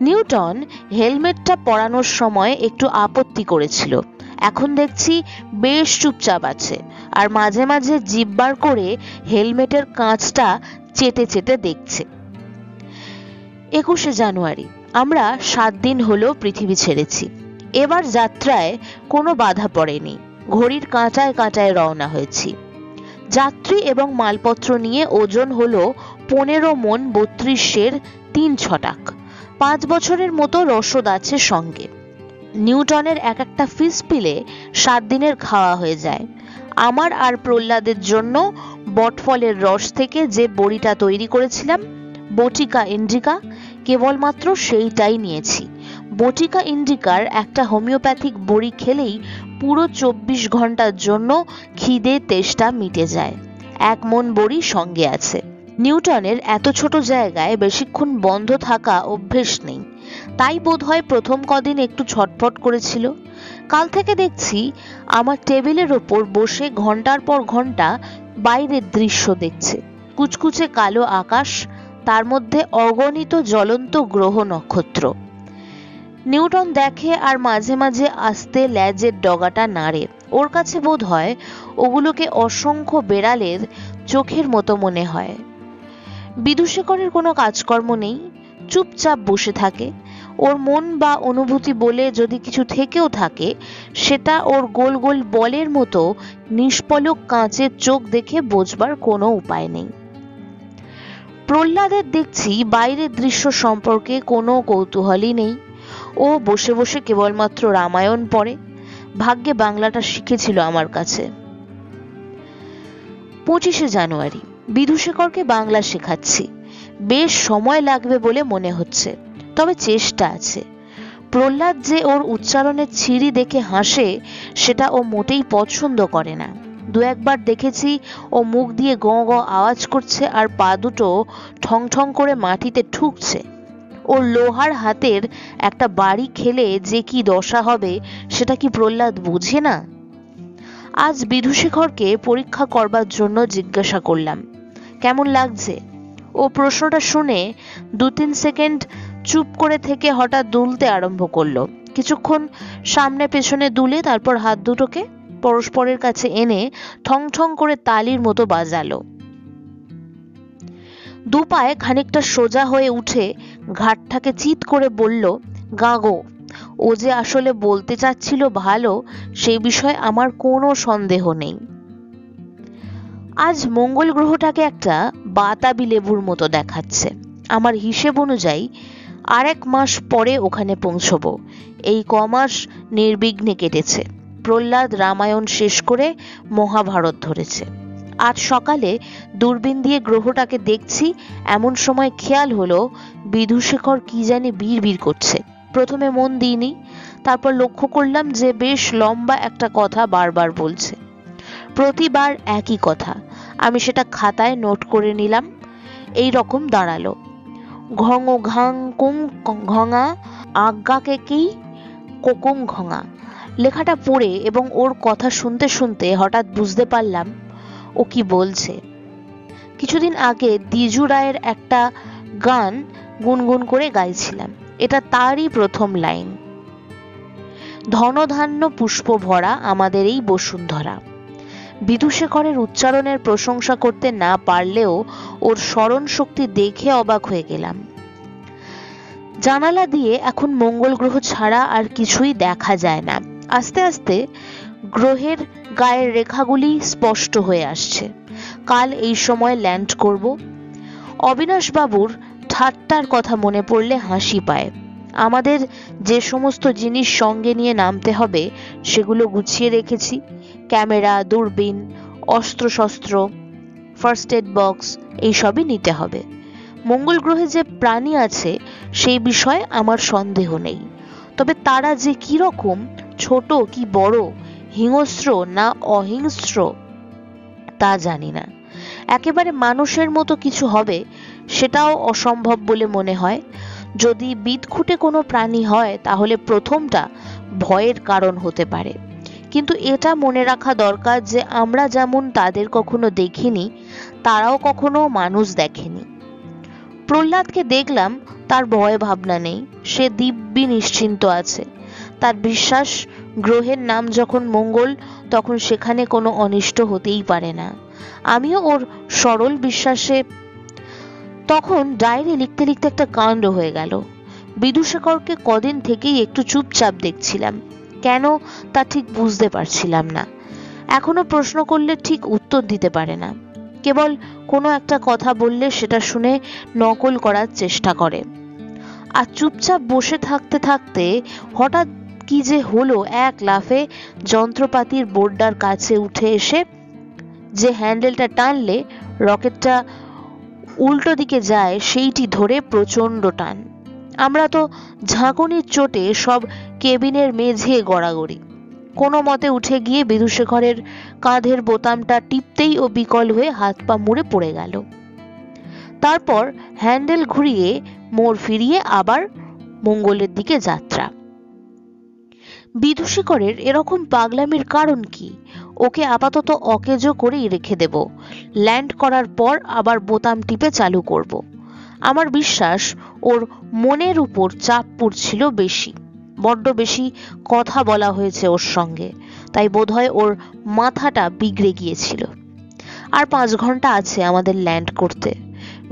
নিউটন হেলমেটটা পরানোর সময় একটু আপত্তি করেছিল। এখন দেখছি বেশ চুপচাপ আছে। আর মাঝে মাঝে জিব্বার করে হেলমেটের কাঁচটা চেটে চেটে দেখছে। একুশে জানুয়ারি, আমরা সাত দিন হলো পৃথিবী ছেড়েছি। এবার যাত্রায় কোনো বাধা পড়েনি। ঘড়ির কাঁটায় কাঁটায় রওনা হয়েছি। যাত্রী এবং মালপত্র নিয়ে ওজন হলো পনেরো মন বত্রিশের তিন ছটাক। পাঁচ বছরের মতো রসদ আছে সঙ্গে। নিউটনের এক একটা ফিস পিলে সাত দিনের খাওয়া হয়ে যায়। আমার আর প্রহ্লাদের জন্য বটফলের রস থেকে যে বড়িটা তৈরি করেছিলাম, বটিকা ইন্ডিকা, কেবলমাত্র সেইটাই নিয়েছি। বটিকা ইন্ডিকার একটা হোমিওপ্যাথিক বড়ি খেলেই পুরো চব্বিশ ঘণ্টার জন্য খিদে তেষ্টা মিটে যায়। এক মন বড়ি সঙ্গে আছে। নিউটনের এত ছোট জায়গায় বেশিক্ষণ বন্ধ থাকা অভ্যেস নেই। তাই বোধহয় প্রথম কদিন একটু ছটফট করেছিল। কাল থেকে দেখছি আমার টেবিলের ওপর বসে ঘণ্টার পর ঘণ্টা বাইরের দৃশ্য দেখছে। কুচকুচে কালো আকাশ, তার মধ্যে অগণিত জ্বলন্ত গ্রহ নক্ষত্র। নিউটন দেখে আর মাঝে মাঝে আস্তে ল্যাজের ডগাটা নাড়ে। ওর কাছে বোধ হয় ওগুলোকে অসংখ্য বেড়ালের চোখের মতো মনে হয়। বিদুষেকরের কোনো কাজকর্ম নেই, চুপচাপ বসে থাকে। ওর মন বা অনুভূতি বলে যদি কিছু থেকেও থাকে, সেটা ওর গোল গোল বলের মতো নিষ্পলক কাঁচের চোখ দেখে বোঝবার কোনো উপায় নেই। প্রহ্লাদের দেখছি বাইরের দৃশ্য সম্পর্কে কোনো কৌতূহলই নেই। ও বসে বসে কেবলমাত্র রামায়ণ পড়ে। ভাগ্যে বাংলাটা শিখেছিল আমার কাছে। পঁচিশে জানুয়ারি, বিধুশেখরকে বাংলা শেখাচ্ছি। বেশ সময় লাগবে বলে মনে হচ্ছে। তবে চেষ্টা আছে। প্রহ্লাদ যে ওর উচ্চারণের ছিঁড়ি দেখে হাসে, সেটা ও মোটেই পছন্দ করে না। দু একবার দেখেছি ও মুখ দিয়ে গ গ আওয়াজ করছে আর পা দুটো ঠং ঠং করে মাটিতে ঠুকছে। ওর লোহার হাতের একটা বাড়ি খেলে যে কি দশা হবে, সেটা কি প্রহ্লাদ বুঝে না? আজ বিধুশেখরকে পরীক্ষা করবার জন্য জিজ্ঞাসা করলাম, কেমন লাগছে? ও প্রশ্নটা শুনে দু তিন সেকেন্ড চুপ করে থেকে হঠাৎ দুলতে আরম্ভ করল। কিছুক্ষণ সামনে পেছনে দুলে তারপর হাত দুটোকে পরস্পরের কাছে এনে ঠং ঠং করে তালির মতো বাজালো। দু পায়ে খানিকটা সোজা হয়ে উঠে ঘাটটাকে চিত করে বলল গাগো ও যে আসলে বলতে চাচ্ছিল ভালো সেই বিষয়ে আমার কোনো সন্দেহ নেই। আজ মঙ্গল গ্রহটাকে একটা বাতাবি লেবুর মতো দেখাচ্ছে। আমার হিসেব অনুযায়ী আর এক মাস পরে ওখানে পৌঁছব। এই কমাস নির্বিঘ্নে কেটেছে। প্রহ্লাদ রামায়ণ শেষ করে মহাভারত ধরেছে। আজ সকালে দূরবীন দিয়ে গ্রহটাকে দেখছি, এমন সময় খেয়াল হলো বিধুশেখর কি জানি বীর করছে। প্রথমে মন দিইনি, তারপর লক্ষ্য করলাম যে বেশ লম্বা একটা কথা বারবার বলছে। প্রতিবার একই কথা। আমি সেটা খাতায় নোট করে নিলাম। এই রকম দাঁড়াল। ঘঙ ঘাং কুং ঘঙা আজ্ঞাকে কি কোকুং ঘঙা। লেখাটা পড়ে এবং ওর কথা শুনতে শুনতে হঠাৎ বুঝতে পারলাম ও কি বলছে। কিছুদিন আগে দ্বিজু রায়ের একটা গান গুনগুন করে গাইছিলাম। এটা তারই প্রথম লাইন। ধনধান্য পুষ্প ভরা আমাদের এই বসুন্ধরা। বিদুশেখরের উচ্চারণের প্রশংসা করতে না পারলেও ওর স্মরণ শক্তি দেখে অবাক হয়ে গেলাম। জানালা দিয়ে এখন মঙ্গল গ্রহ ছাড়া আর কিছুই দেখা যায় না। আস্তে আস্তে গ্রহের গায়ের রেখাগুলি স্পষ্ট হয়ে আসছে। কাল এই সময় ল্যান্ড করব। অবিনাশ বাবুর ঠাট্টার কথা মনে পড়লে হাসি পায়। আমাদের যে সমস্ত জিনিস সঙ্গে নিয়ে নামতে হবে, সেগুলো গুছিয়ে রেখেছি। ক্যামেরা, দূরবীন, অস্ত্রশস্ত্র ফার্স্ট এড বক্স এইসবই নিতে হবে। মঙ্গল গ্রহে যে প্রাণী আছে, সেই বিষয়ে আমার সন্দেহ নেই। তবে তারা যে কি রকম, ছোট কি বড়, হিংস্র না অহিংস্র, তা জানি না। একেবারে মানুষের মতো কিছু হবে, সেটাও অসম্ভব বলে মনে হয়। যদি বিদখুটে কোনো প্রাণী হয়, তাহলে প্রথমটা ভয়ের কারণ হতে পারে। কিন্তু এটা মনে রাখা দরকার যে আমরা যেমন তাদের কখনো দেখিনি তারাও কখনো মানুষ দেখেনি। প্রহ্লাদকে দেখলাম, তার ভয় ভাবনা নেই, সে দিব্যি নিশ্চিন্ত আছে। তার বিশ্বাস, গ্রহের নাম যখন মঙ্গল, তখন সেখানে কোনো অনিষ্ট হতেই পারে না। আমিও ওর সরল বিশ্বাসে, তখন ডায়েরি লিখতে লিখতে একটা কাণ্ড হয়ে গেল। বিদুশেখরকে কদিন থেকেই একটু চুপচাপ দেখছিলাম। কেন তা ঠিক বুঝতে পারছিলাম না। এখনও প্রশ্ন করলে ঠিক উত্তর দিতে পারে না। কেবল কোনো একটা কথা বললে সেটা শুনে নকল করার চেষ্টা করে। আর চুপচাপ বসে থাকতে থাকতে হঠাৎ কি যে হলো এক লাফে যন্ত্রপাতির বোর্ডার কাছে উঠে এসে যে হ্যান্ডেলটা টানলে রকেটটা উল্টো দিকে যায় সেইটি ধরে প্রচণ্ড টান। আমরা তো ঝাঁকুনির চোটে সব কেবিনের মেঝে গড়াগড়ি। কোনো মতে উঠে গিয়ে বিদুশেখরের কাঁধের বোতামটা টিপতেই ও বিকল হয়ে হাত পা মুড়ে পড়ে গেল। তারপর হ্যান্ডেল ঘুরিয়ে মোড় ফিরিয়ে আবার মঙ্গলের দিকে যাত্রা। বিদুশেখরের এরকম পাগলামির কারণ কি? ওকে আপাতত অকেজো করেই রেখে দেব। ল্যান্ড করার পর আবার বোতাম টিপে চালু করব। আমার বিশ্বাস ওর মনের উপর চাপ পড়ছিল বেশি। বড্ড বেশি কথা বলা হয়েছে ওর সঙ্গে। তাই বোধহয় ওর মাথাটা বিগড়ে গিয়েছিল। আর পাঁচ ঘণ্টা আছে আমাদের ল্যান্ড করতে।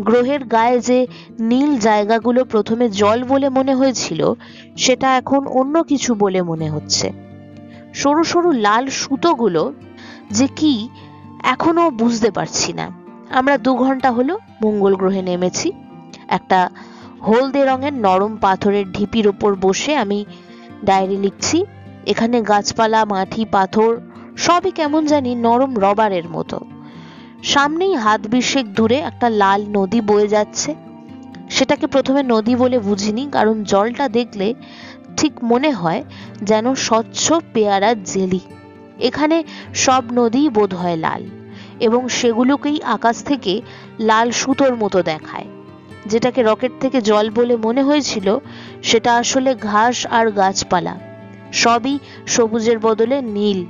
গ্রহের গায়ে যে নীল জায়গাগুলো প্রথমে জল বলে মনে হয়েছিল, সেটা এখন অন্য কিছু বলে মনে হচ্ছে। সরু সরু লাল সুতোগুলো যে কি, এখনও বুঝতে পারছি না। আমরা দু ঘণ্টা হলো মঙ্গল গ্রহে নেমেছি। একটা হলদে রঙের নরম পাথরের ঢিপির ওপর বসে আমি ডায়েরি লিখছি। এখানে গাছপালা, মাটি, পাথর, সবই কেমন জানি নরম রবারের মতো। সামনেই হাত বিশেক দূরে একটা লাল নদী বয়ে যাচ্ছে। সেটাকে প্রথমে নদী বলে বুঝিনি, কারণ জলটা দেখলে ঠিক মনে হয় যেন স্বচ্ছ পেয়ারার জেলি। এখানে সব নদীই বোধ হয় লাল এবং সেগুলোকেই আকাশ থেকে লাল সুতোর মতো দেখায়। যেটাকে রকেট থেকে জল বলে মনে হয়েছিল, সেটা আসলে ঘাস আর গাছপালা। সবই সবুজের বদলে নীল।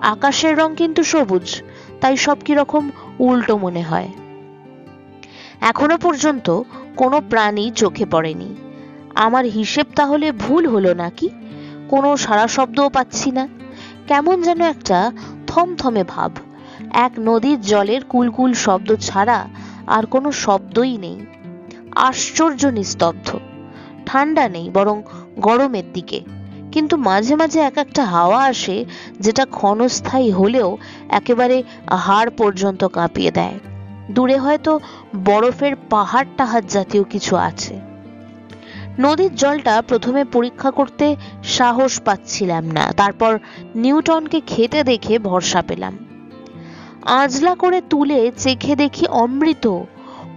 আকাশের রং কিন্তু সবুজ, তাই সব কীরকম উল্টো মনে হয়। এখনও পর্যন্ত কোনো প্রাণী চোখে পড়েনি। আমার হিসেব তাহলে ভুল হলো নাকি? কোনো সারা শব্দও পাচ্ছি না। কেমন যেন একটা থমথমে ভাব। এক নদীর জলের কুলকুল শব্দ ছাড়া আর কোনো শব্দই নেই। আশ্চর্য নিস্তব্ধ ঠান্ডা নেই বরং গরমের দিকে। কিন্তু মাঝে মাঝে এক একটা হাওয়া আসে যেটা ক্ষণস্থায়ী হলেও একেবারে হাড় পর্যন্ত কাঁপিয়ে দেয়। দূরে হয়তো বরফের পাহাড় টাহাড় জাতীয় কিছু আছে। নদীর জলটা প্রথমে পরীক্ষা করতে সাহস পাচ্ছিলাম না। তারপর নিউটনকে খেতে দেখে ভরসা পেলাম। আজলা করে তুলে চেখে দেখি অমৃত।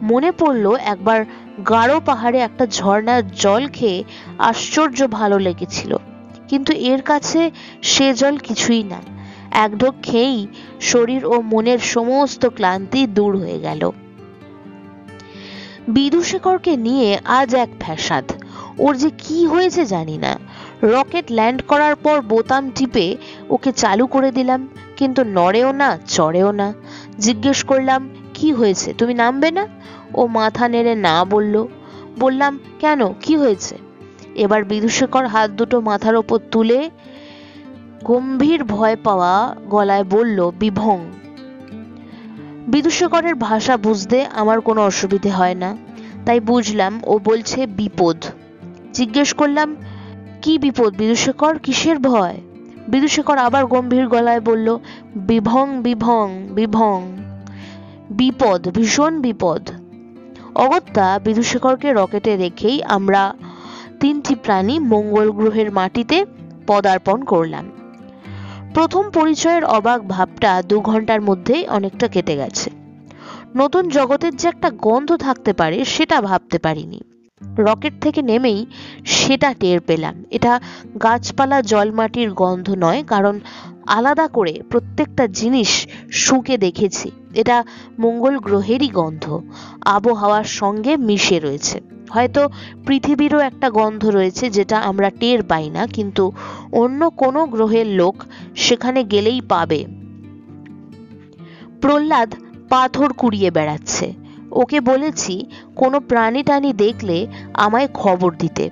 মনে পড়ল একবার গাঢ় পাহাড়ে একটা ঝর্ণার জল খেয়ে আশ্চর্য ভালো লেগেছিল। কিন্তু এর কাছে সে জল কিছুই না এক ঢোক খেয়েই শরীর ও মনের সমস্ত ক্লান্তি দূর হয়ে গেল। বিদুশেখরকে নিয়ে আজ এক ফ্যাসাদ। ওর যে কি হয়েছে জানি না। রকেট ল্যান্ড করার পর বোতাম টিপে ওকে চালু করে দিলাম, কিন্তু নড়েও না, চড়েও না। জিজ্ঞেস করলাম, কি হয়েছে? তুমি নামবে না? ও মাথা নেড়ে না বলল, বললাম, কেন? কি হয়েছে? এবার বিদুশেখর হাত দুটো মাথার ওপর তুলে গম্ভীর ভয় পাওয়া গলায় বলল, বিভং বিদুশেখরের ভাষা বুঝতে আমার কোনো অসুবিধে হয় না। তাই বুঝলাম, ও বলছে বিপদ। জিজ্ঞেস করলাম, কি বিপদ বিদুশেখর কিসের ভয়? বিদুশেখর আবার গম্ভীর গলায় বলল, বিভং বিভং বিভং, বিপদ, ভীষণ বিপদ। অগত্যা বিদুশেখরকে রকেটে রেখেই আমরা তিনটি প্রাণী মঙ্গল গ্রহের মাটিতে পদার্পণ করলাম। প্রথম পরিচয়ের অবাক ভাবটা দু ঘণ্টার মধ্যেই অনেকটা কেটে গেছে। নতুন জগতের যে একটা গন্ধ থাকতে পারে, সেটা ভাবতে পারিনি। রকেট থেকে নেমেই সেটা টের পেলাম। এটা গাছপালা জলমাটির গন্ধ নয়, কারণ আলাদা করে প্রত্যেকটা জিনিস শুকে দেখেছি। এটা মঙ্গল গ্রহেরই গন্ধ। আবহাওয়ার সঙ্গে মিশে রয়েছে। হয়তো পৃথিবীরও একটা গন্ধ রয়েছে যেটা আমরা টের পাই না, কিন্তু অন্য কোনো গ্রহের লোক সেখানে গেলেই পাবে। প্রহ্লাদ পাথর কুড়িয়ে বেড়াচ্ছে। ওকে বলেছি, কোনো প্রাণী টানি দেখলে আমায় খবর দিতে।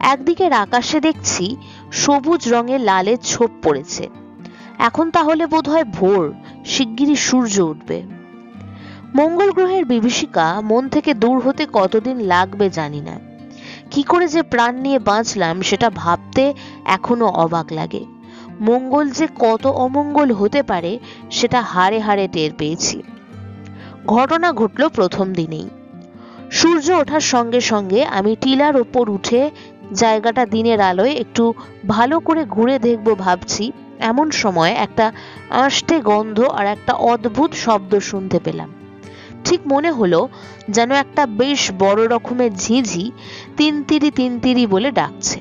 একদিকের আকাশে দেখছি সবুজ রঙের লালের ছোপ পড়েছে। এখন তাহলে বোধহয় ভোর। শিগগিরই সূর্য উঠবে। মঙ্গল গ্রহের বিভীষিকা মন থেকে দূর হতে কতদিন লাগবে জানি না। কি করে যে প্রাণ নিয়ে বাঁচলাম সেটা ভাবতে এখনও অবাক লাগে। মঙ্গল যে কত অমঙ্গল হতে পারে সেটা হাড়ে হাড়ে টের পেয়েছি। ঘটনা ঘটল প্রথম দিনেই। সূর্য ওঠার সঙ্গে সঙ্গে আমি টিলার ওপর উঠে জায়গাটা দিনের আলোয় একটু ভালো করে ঘুরে দেখব ভাবছি। এমন সময় একটা আষ্টে গন্ধ আর একটা অদ্ভুত শব্দ শুনতে পেলাম। ঠিক মনে হলো যেন একটা বেশ বড় রকমের ঝিঝি তিনতিরি তিনতিরি বলে ডাকছে।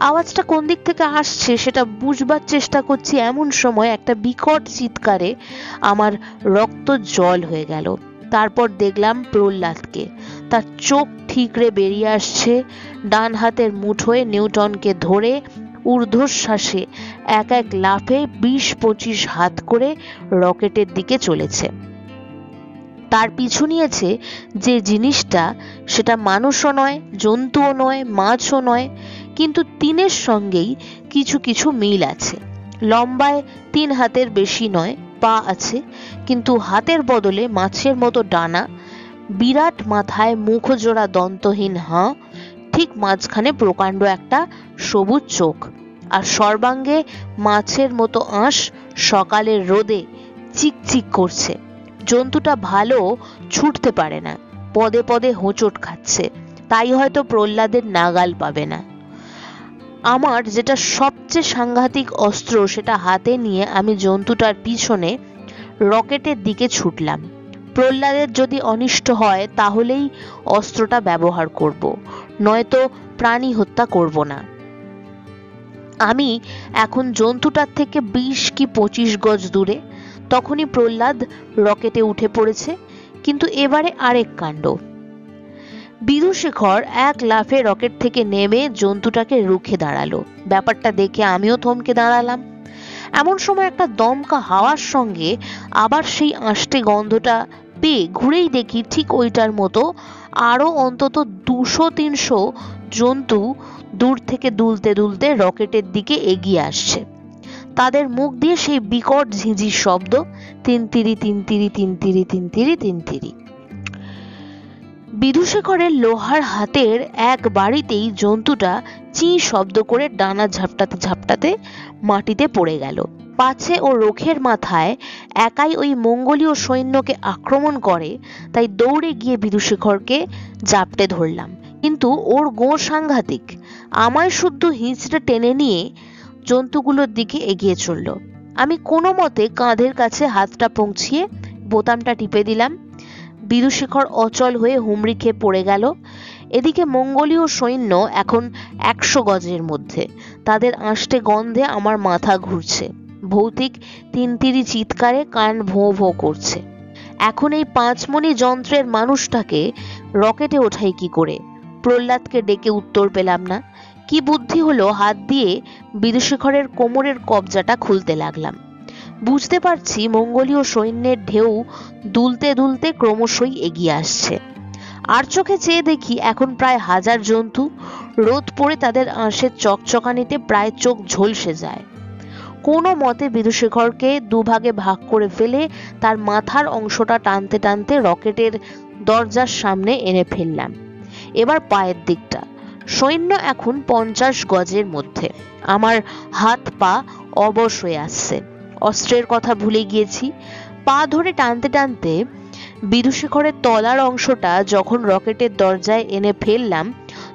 আওয়াজটা কোন দিক থেকে আসছে সেটা বুঝবার চেষ্টা করছি এমন সময় একটা বিকট চিৎকারে আমার রক্ত জল হয়ে গেল। তারপর দেখলাম প্রহ্লাদকে। তার চোখ ঠিকরে বেরিয়ে আসছে ডান হাতের মুঠোয় নিউটনকে ধরে ঊর্ধ্বশ্বাসে এক এক লাফে বিশ পঁচিশ হাত করে রকেটের দিকে চলেছে। তার পিছু নিয়েছে যে জিনিসটা, সেটা মানুষও নয়, জন্তুও নয়, মাছও নয়, কিন্তু তিনের সঙ্গেই কিছু কিছু মিল আছে। লম্বায় তিন হাতের বেশি নয়, পা আছে, কিন্তু হাতের বদলে মাছের মতো ডানা, বিরাট মাথায় মুখজোড়া দন্তহীন হাঁ ঠিক মাঝখানে প্রকাণ্ড একটা সবুজ চোখ। আর সর্বাঙ্গে মাছের মতো আঁশ সকালের রোদে চিকচিক করছে। জন্তুটা ভালো ছুটতে পারে না, পদে পদে হোঁচট খাচ্ছে। তাই হয়তো প্রহ্লাদের নাগাল পাবে না। আমার যেটা সবচেয়ে সাংঘাতিক অস্ত্র সেটা হাতে নিয়ে আমি জন্তুটার পিছনে রকেটের দিকে ছুটলাম। প্রহ্লাদের যদি অনিষ্ট হয়, তাহলেই অস্ত্রটা ব্যবহার করব। নয়তো প্রাণী হত্যা করব না। আমি এখন জন্তুটার থেকে বিশ কি পঁচিশ গজ দূরে, তখনই প্রহ্লাদ রকেটে উঠে পড়েছে, কিন্তু এবারে আরেক কাণ্ড। বিদুশেখর এক লাফে রকেট থেকে নেমে জন্তুটাকে রুখে দাঁড়াল। ব্যাপারটা দেখে আমিও থমকে দাঁড়ালাম। এমন সময় একটা দমকা হাওয়ার সঙ্গে আবার সেই আষ্টে গন্ধটা পেয়ে ঘুরেই দেখি ঠিক ওইটার মতো আরও অন্তত দুশো তিনশো জন্তু দূর থেকে দুলতে দুলতে রকেটের দিকে এগিয়ে আসছে। তাদের মুখ দিয়ে সেই বিকট ঝিঁঝির শব্দ, তিনতিরি তিনতিরি তিনতিরি তিনতিরি তিনতিরি। বিদুশেখরের লোহার হাতের এক বাড়িতেই জন্তুটা চি শব্দ করে ডানা ঝাপটাতে ঝাপটাতে মাটিতে পড়ে গেল। পাছে ও রোখের মাথায় একাই ওই মঙ্গলীয় সৈন্যকে আক্রমণ করে, তাই দৌড়ে গিয়ে বিদুশেখরকে জাপটে ধরলাম। কিন্তু ওর গো সাংঘাতিক। আমায় শুদ্ধ হিঁচড়ে টেনে নিয়ে জন্তুগুলোর দিকে এগিয়ে চলল। আমি কোনো মতে কাঁধের কাছে হাতটা পৌঁছিয়ে বোতামটা টিপে দিলাম। বিদুশেখর অচল হয়ে হুমড়ি খেয়ে পড়ে গেল। এদিকে মঙ্গলীয় সৈন্য এখন একশো গজের মধ্যে। তাদের আষ্টে গন্ধে আমার মাথা ঘুরছে। ভৌতিক তিনতিরি চিৎকারে কান ভোঁ ভোঁ করছে। এখন এই পাঁচমণি যন্ত্রের মানুষটাকে রকেটে ওঠাই কি করে? প্রহ্লাদকে ডেকে উত্তর পেলাম না। কি বুদ্ধি হলো হাত দিয়ে বিদুশেখরের কোমরের কবজাটা খুলতে লাগলাম। বুঝতে পারছি মঙ্গলীয় সৈন্যের ঢেউ দুলতে দুলতে ক্রমশই এগিয়ে আসছে। আর চোখে চেয়ে দেখি এখন প্রায় হাজার জন্তু, রোদ পড়ে তাদের আঁশের চকচকানিতে প্রায় চোখ ঝলসে যায়। কোনো মতে বিদুশেখরকে দুভাগে ভাগ করে ফেলে তার মাথার অংশটা টানতে টানতে রকেটের দরজার সামনে এনে ফেললাম। এবার পায়ের দিকটা। সৈন্য এখন পঞ্চাশ গজের মধ্যে। আমার হাত পা অবশ হয়ে আসছে। অস্ত্রের কথা ভুলে গিয়েছি। পা ধরে টানতে টানতে বিদুশেখরের তলার অংশটা যখন রকেটের দরজায় এনে ফেললাম,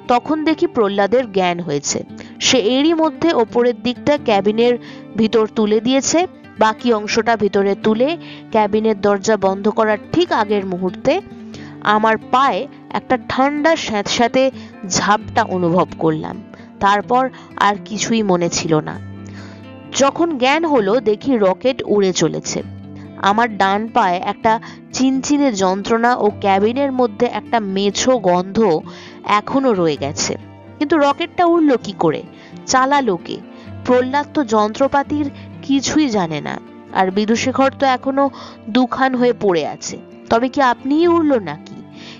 তখন দেখি প্রহ্লাদের জ্ঞান হয়েছে। সে এরই মধ্যে ওপরের দিকটা ক্যাবিনের ভিতর তুলে দিয়েছে। বাকি অংশটা ভিতরে তুলে ক্যাবিনের দরজা বন্ধ করার ঠিক আগের মুহূর্তে আমার পায়ে একটা ঠান্ডা স্যাঁতস্যাঁতে ঝাপটা অনুভব করলাম। তারপর আর কিছুই মনে ছিল না। যখন জ্ঞান হলো, দেখি রকেট উড়ে চলেছে। আমার ডান পায়ে একটা চিনচিনে যন্ত্রণা ও ক্যাবিনের মধ্যে একটা মেছো গন্ধ এখনও রয়ে গেছে। কিন্তু রকেটটা উড়লো কি করে? চালালো কে? প্রহ্লাদ তো যন্ত্রপাতির কিছুই জানে না, আর বিদুশেখর তো এখনও দুখান হয়ে পড়ে আছে। তবে কি আপনিই উড়লো নাকি?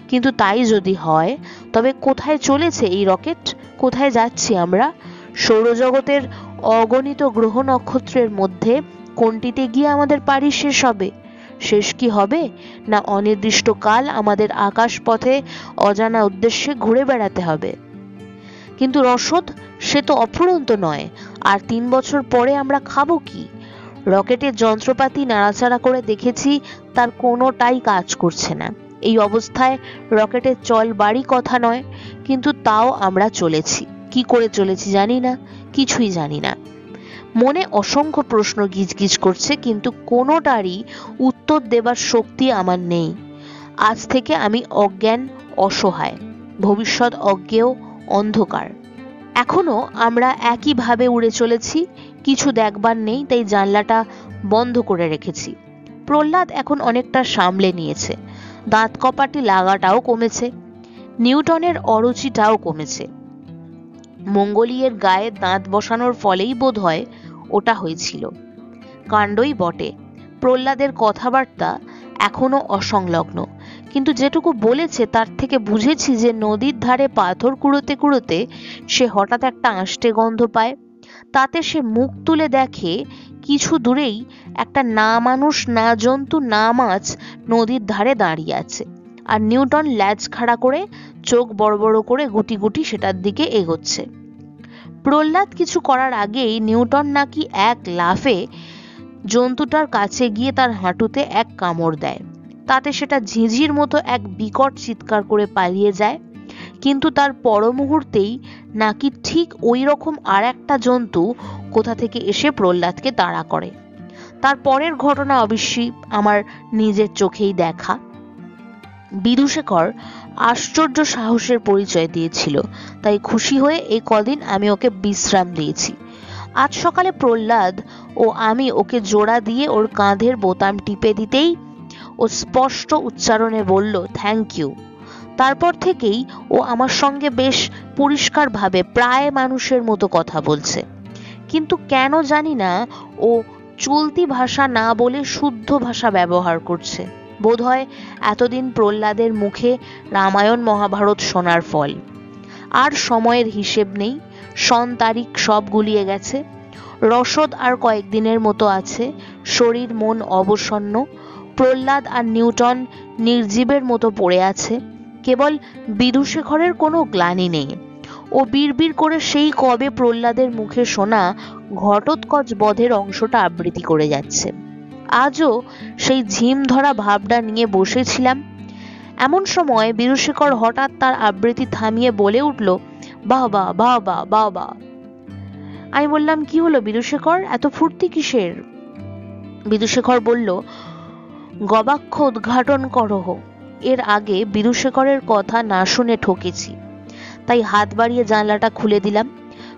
কিন্তু তাই যদি হয়, তবে কোথায় চলেছে এই রকেট? কোথায় যাচ্ছি আমরা? সৌরজগতের অগণিত গ্রহ নক্ষত্রের মধ্যে কোনটিতে গিয়ে আমাদের পাড়ি শেষ হবে? শেষ কি হবে? না অনির্দিষ্টকাল আমাদের আকাশ পথে অজানা উদ্দেশ্যে ঘুরে বেড়াতে হবে? কিন্তু রসদ সে তো অফুরন্ত নয়। আর তিন বছর পরে আমরা খাব কি? রকেটের যন্ত্রপাতি নাড়াচাড়া করে দেখেছি তার কোনোটাই কাজ করছে না। এই অবস্থায় রকেটের চল বাড়ি কথা নয়, কিন্তু তাও আমরা চলেছি। কি করে চলেছি জানি না, কিছুই জানি না। মনে অসংখ্য প্রশ্ন গিজগিজ করছে, কিন্তু কোনোটারই উত্তর দেবার শক্তি আমার নেই। আজ থেকে আমি অজ্ঞান, অসহায়। ভবিষ্যৎ অজ্ঞেয়, অন্ধকার। এখনও আমরা একইভাবে উড়ে চলেছি, কিছু দেখবার নেই, তাই জানলাটা বন্ধ করে রেখেছি। প্রহ্লাদ এখন অনেকটা সামলে নিয়েছে। দাঁত কপাটি লাগাটাও কমেছে, নিউটনের অরুচিটাও কমেছে। মঙ্গলীয়ের গায়ে দাঁত বসানোর ফলেই বোধ হয় ওটা হয়েছিল। কাণ্ডই বটে। প্রহ্লাদের কথাবার্তা এখনও অসংলগ্ন। কিন্তু যেটুকু বলেছে, তার থেকে বুঝেছি যে নদীর ধারে পাথর কুড়োতে কুড়োতে সে হঠাৎ একটা আষ্টে গন্ধ পায়। তাতে সে মুখ তুলে দেখে কিছু দূরেই একটা না মানুষ, না জন্তু, না মাছ নদীর ধারে দাঁড়িয়ে আছে। আর নিউটন ল্যাজ খাড়া করে চোখ বড় বড় করে গুটি গুটি সেটার দিকে এগোচ্ছে। প্রহ্লাদ কিছু করার আগেই নিউটন নাকি এক লাফে জন্তুটার কাছে গিয়ে তার হাঁটুতে এক কামড় দেয়। তাতে সেটা ঝিঁঝির মতো এক বিকট চিৎকার করে পালিয়ে যায়। কিন্তু তার পর মুহূর্তেই নাকি ঠিক ওই রকম আর একটা জন্তু কোথা থেকে এসে প্রহ্লাদকে তাড়া করে। তার পরের ঘটনা অবশ্যই আমার নিজের চোখেই দেখা। বিদুশেখর আশ্চর্য সাহসের পরিচয় দিয়েছিল, তাই খুশি হয়ে এই কদিন আমি ওকে বিশ্রাম দিয়েছি। আজ সকালে প্রহ্লাদ ও আমি ওকে জোড়া দিয়ে ওর কাঁধের বোতাম টিপে দিতেই ও স্পষ্ট উচ্চারণে বলল থ্যাংক ইউ তারপর থেকেই ও আমার সঙ্গে বেশ পরিষ্কারভাবে প্রায় মানুষের মতো কথা বলছে। কিন্তু কেন জানি না ও চলতি ভাষা না বলে শুদ্ধ ভাষা ব্যবহার করছে। বোধহয় এতদিন প্রহ্লাদের মুখে রামায়ণ মহাভারত শোনার ফল। আর সময়ের হিসেব নেই, সন তারিখ সব গুলিয়ে গেছে। রসদ আর কয়েকদিনের মতো আছে, শরীর মন অবসন্ন প্রহ্লাদ আর নিউটন নির্জীবের মতো পড়ে আছে। কেবল বিদুশেখরের কোনো গ্লানি নেই। ও বিড়বিড় করে সেই কবে প্রহ্লাদের মুখে শোনা ঘটোৎকচ বধের অংশটা আবৃত্তি করে যাচ্ছে। আজও সেই ঝিম ধরা ভাবটা নিয়ে বসেছিলাম। এমন সময় বিরুশেখর হঠাৎ তার আবৃত্তি থামিয়ে বলে উঠল, বাবা বাবা বাবা। আমি বললাম, কি হলো বিদুশেখর এত ফুর্তি কিসের? বিদুশেখর বলল গবাক্ষ উদ্ঘাটন করহ এর আগে বিদুশেখরের কথা না শুনে ঠকেছি। তাই হাত বাড়িয়ে জানলাটা খুলে দিলাম।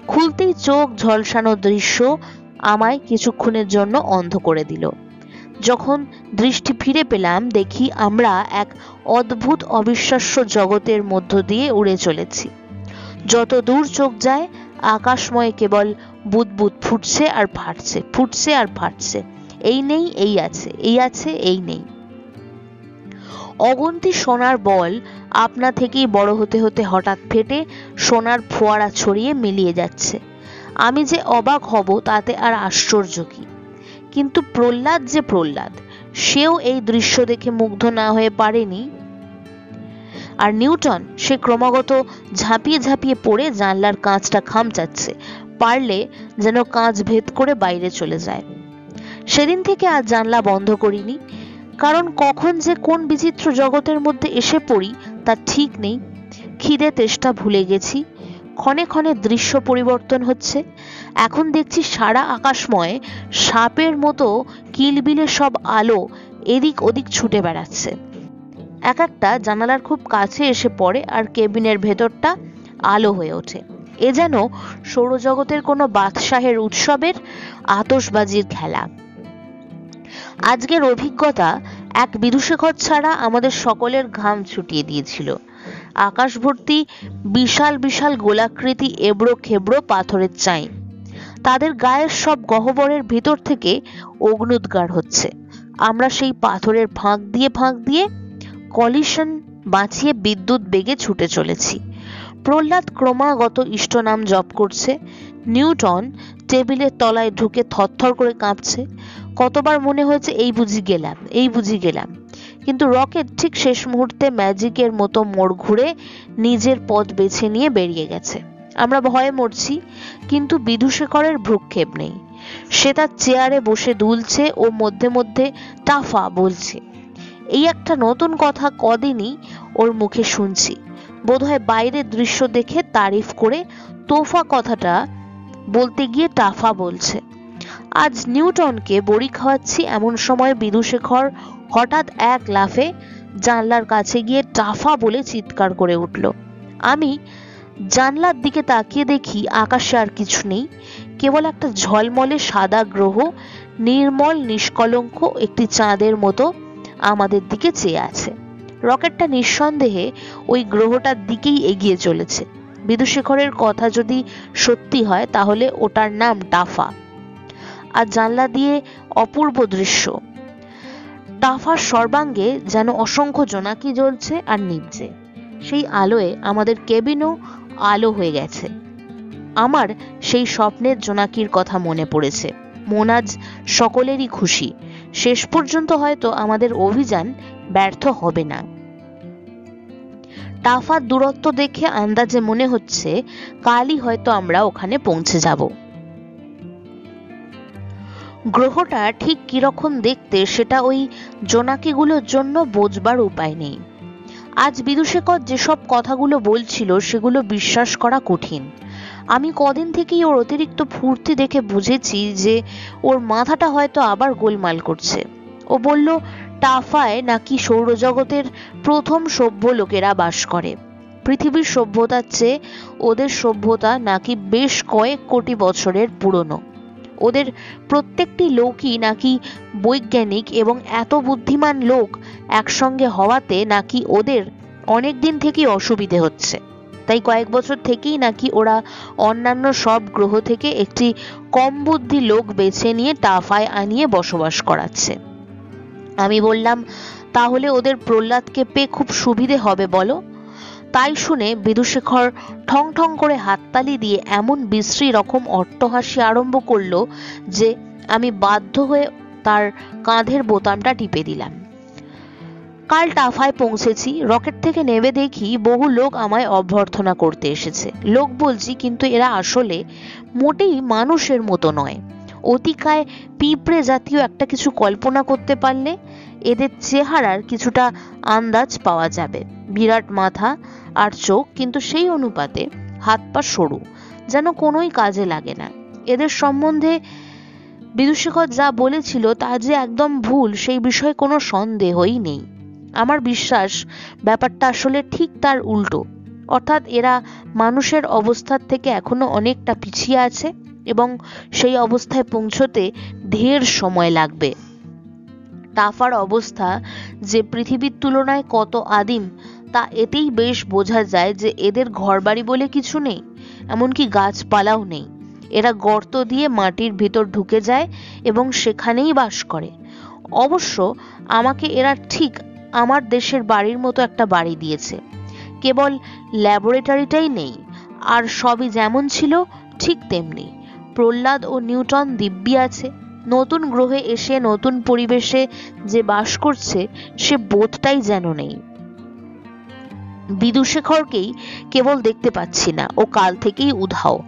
খুলতেই চোখ ঝলসানো দৃশ্য আমায় কিছুক্ষণের জন্য অন্ধ করে দিল। যখন দৃষ্টি ফিরে পেলাম, দেখি আমরা এক অদ্ভুত অবিশ্বাস্য জগতের মধ্য দিয়ে উড়ে চলেছি। যত দূর চোখ যায়, আকাশময় কেবল বুদবুদ ফুটছে আর ফাটছে, ফুটছে আর ফাটছে। এই নেই, এই আছে এই আছে, এই নেই। অগন্তি সোনার বল আপনা থেকেই বড় হতে হতে হঠাৎ ফেটে সোনার ফোয়ারা ছড়িয়ে মিলিয়ে যাচ্ছে। আমি যে অবাক হব তাতে আর আশ্চর্য কি? কিন্তু প্রহ্লাদ যে প্রহ্লাদ, সেও এই দৃশ্য দেখে মুগ্ধ না হয়ে পারেনি। আর নিউটন সে ক্রমাগত ঝাঁপিয়ে ঝাঁপিয়ে পড়ে জানলার কাঁচটা খামচাচ্ছে, পারলে যেন কাঁচ ভেদ করে বাইরে চলে যায়। সেদিন থেকে আর জানলা বন্ধ করিনি। কারণ কখন যে কোন বিচিত্র জগতের মধ্যে এসে পড়ি তার ঠিক নেই। খিদে তেষ্টা ভুলে গেছি। ক্ষণে ক্ষণে দৃশ্য পরিবর্তন হচ্ছে। এখন দেখছি সারা আকাশময়, সাপের মতো কিলবিলে সব আলো এদিক ওদিক ছুটে বেড়াচ্ছে। এক একটা জানালার খুব কাছে এসে পড়ে আর কেবিনের ভেতরটা আলো হয়ে ওঠে। এ যেন সৌরজগতের কোনো বাদশাহের উৎসবের আতসবাজির খেলা। আজকের অভিজ্ঞতা এক বিদুশেখর ছাড়া আমাদের সকলের ঘাম ছুটিয়ে দিয়েছিল। আকাশ ভর্তি বিশাল বিশাল গোলাকৃতি এবড়ো খেবড়ো পাথরের চাই। তাদের গায়ের সব গহ্বরের ভিতর থেকে অগ্নুদ্গার হচ্ছে। আমরা সেই পাথরের ফাঁক দিয়ে ফাঁক দিয়ে কলিশন বাঁচিয়ে বিদ্যুৎ বেগে ছুটে চলেছি। প্রহ্লাদ ক্রমাগত ইষ্টনাম জপ করছে। নিউটন টেবিলের তলায় ঢুকে থরথর করে কাঁপছে। কতবার মনে হয়েছে, এই বুঝি গেলাম, এই বুঝি গেলাম। কিন্তু রকেট ঠিক শেষ মুহূর্তে ম্যাজিকের মতো মোড় ঘুরে নিজের পথ বেছে নিয়ে বেরিয়ে গেছে। আমরা ভয়ে মরছি, কিন্তু বিদুশেখরের ভ্রুক্ষেপ নেই। সে তার চেয়ারে বসে দুলছে ও মধ্যে মধ্যে টাফা বলছে, এই একটা নতুন কথা কদিনই ওর মুখে শুনছি। বোধহয় বাইরের দৃশ্য দেখে তারিফ করে তোফা কথাটা বলতে গিয়ে টাফা বলছে আজ নিউটনকে বড়ি খাওয়াচ্ছি এমন সময় বিদুশেখর হঠাৎ এক লাফে জানলার কাছে গিয়ে টাফা বলে চিৎকার করে উঠল। আমি জানলার দিকে তাকিয়ে দেখি আকাশে আর কিছু নেই, কেবল একটা ঝলমলে সাদা গ্রহ, নির্মল নিষ্কলঙ্ক, একটি চাঁদের মতো আমাদের দিকে চেয়ে আছে। রকেটটা নিঃসন্দেহে ওই গ্রহটার দিকেই এগিয়ে চলেছে। বিদুশেখরের কথা যদি সত্যি হয়, তাহলে ওটার নাম টাফা। আর জানলা দিয়ে অপূর্ব দৃশ্য। টাফার সর্বাঙ্গে যেন অসংখ্য জোনাকি জ্বলছে আর নিবছে সেই আলোয় আমাদের কেবিনও আলো হয়ে গেছে। আমার সেই স্বপ্নের জোনাকির কথা মনে পড়েছে। মন আজ সকলেরই খুশি। শেষ পর্যন্ত হয়তো আমাদের অভিযান ব্যর্থ হবে না। টাফার দূরত্ব দেখে আন্দাজে মনে হচ্ছে কালই হয়তো আমরা ওখানে পৌঁছে যাব। গ্রহটা ঠিক কীরকম দেখতে সেটা ওই জোনাকিগুলোর জন্য বোঝবার উপায় নেই। আজ বিদুশেখর যেসব কথাগুলো বলছিল সেগুলো বিশ্বাস করা কঠিন। আমি কদিন থেকেই ওর অতিরিক্ত ফুর্তি দেখে বুঝেছি যে ওর মাথাটা হয়তো আবার গোলমাল করছে। ও বলল, টাফায় নাকি সৌরজগতের প্রথম সভ্য লোকেরা বাস করে। পৃথিবীর সভ্যতার চেয়ে ওদের সভ্যতা নাকি বেশ কয়েক কোটি বছরের পুরনো। ওদের প্রত্যেকটি লোকই নাকি বৈজ্ঞানিক এবং এত বুদ্ধিমান লোক একসঙ্গে হওয়াতে নাকি ওদের অনেক দিন থেকেই অসুবিধে হচ্ছে। তাই কয়েক বছর থেকেই নাকি ওরা অন্যান্য সব গ্রহ থেকে একটি কম বুদ্ধি লোক বেছে নিয়ে টাফায় আনিয়ে বসবাস করাচ্ছে। আমি বললাম, তাহলে ওদের প্রহ্লাদকে পেয়ে খুব সুবিধে হবে বলো? তাই শুনে বিদুশেখর ঠং ঠং করে হাততালি দিয়ে এমন বিশ্রী রকম অট্টহাসি আরম্ভ করল যে আমি বাধ্য হয়ে তার কাঁধের বোতামটা টিপে দিলাম। কাল টাফায় পৌঁছেছি, রকেট থেকে নেমে দেখি বহু লোক আমায় অভ্যর্থনা করতে এসেছে। লোক বলছি, কিন্তু এরা আসলে মোটেই মানুষের মতো নয়। অতিকায় পিঁপড়ে জাতীয় একটা কিছু কল্পনা করতে পারলে এদের চেহারার কিছুটা আন্দাজ পাওয়া যাবে। বিরাট মাথা আর চোখ কিন্তু সেই অনুপাতে হাত পা সরু, যেন কোনোই কাজে লাগে না। এদের সম্বন্ধে বিদুশেখর যা বলেছিল তা যে একদম ভুল, সেই বিষয়ে কোনো সন্দেহই নেই। আমার বিশ্বাস, ব্যাপারটা আসলে ঠিক তার উল্টো। অর্থাৎ এরা মানুষের অবস্থার থেকে এখনও অনেকটা পিছিয়ে আছে এবং সেই অবস্থায় পৌঁছতে ঢের সময় লাগবে। টাফার অবস্থা যে পৃথিবীর তুলনায় কত আদিম তা এতেই বেশ বোঝা যায় যে এদের ঘরবাড়ি বলে কিছু নেই, এমনকি গাছপালাও নেই। এরা গর্ত দিয়ে মাটির ভিতর ঢুকে যায় এবং সেখানেই বাস করে। অবশ্য আমাকে এরা ঠিক আমার দেশের বাড়ির মতো একটা বাড়ি দিয়েছে। কেবল ল্যাবরেটরিটাই নেই, আর সবই যেমন ছিল, ঠিক তেমনি। প্রহ্লাদ ও নিউটন দিব্যি আছে। নতুন গ্রহে এসে, নতুন পরিবেশে যে বাস করছে, সে বোধটাই যেন নেই। বিদুশেখরকেই কেবল দেখতে পাচ্ছি না, ও কাল থেকেই উধাও।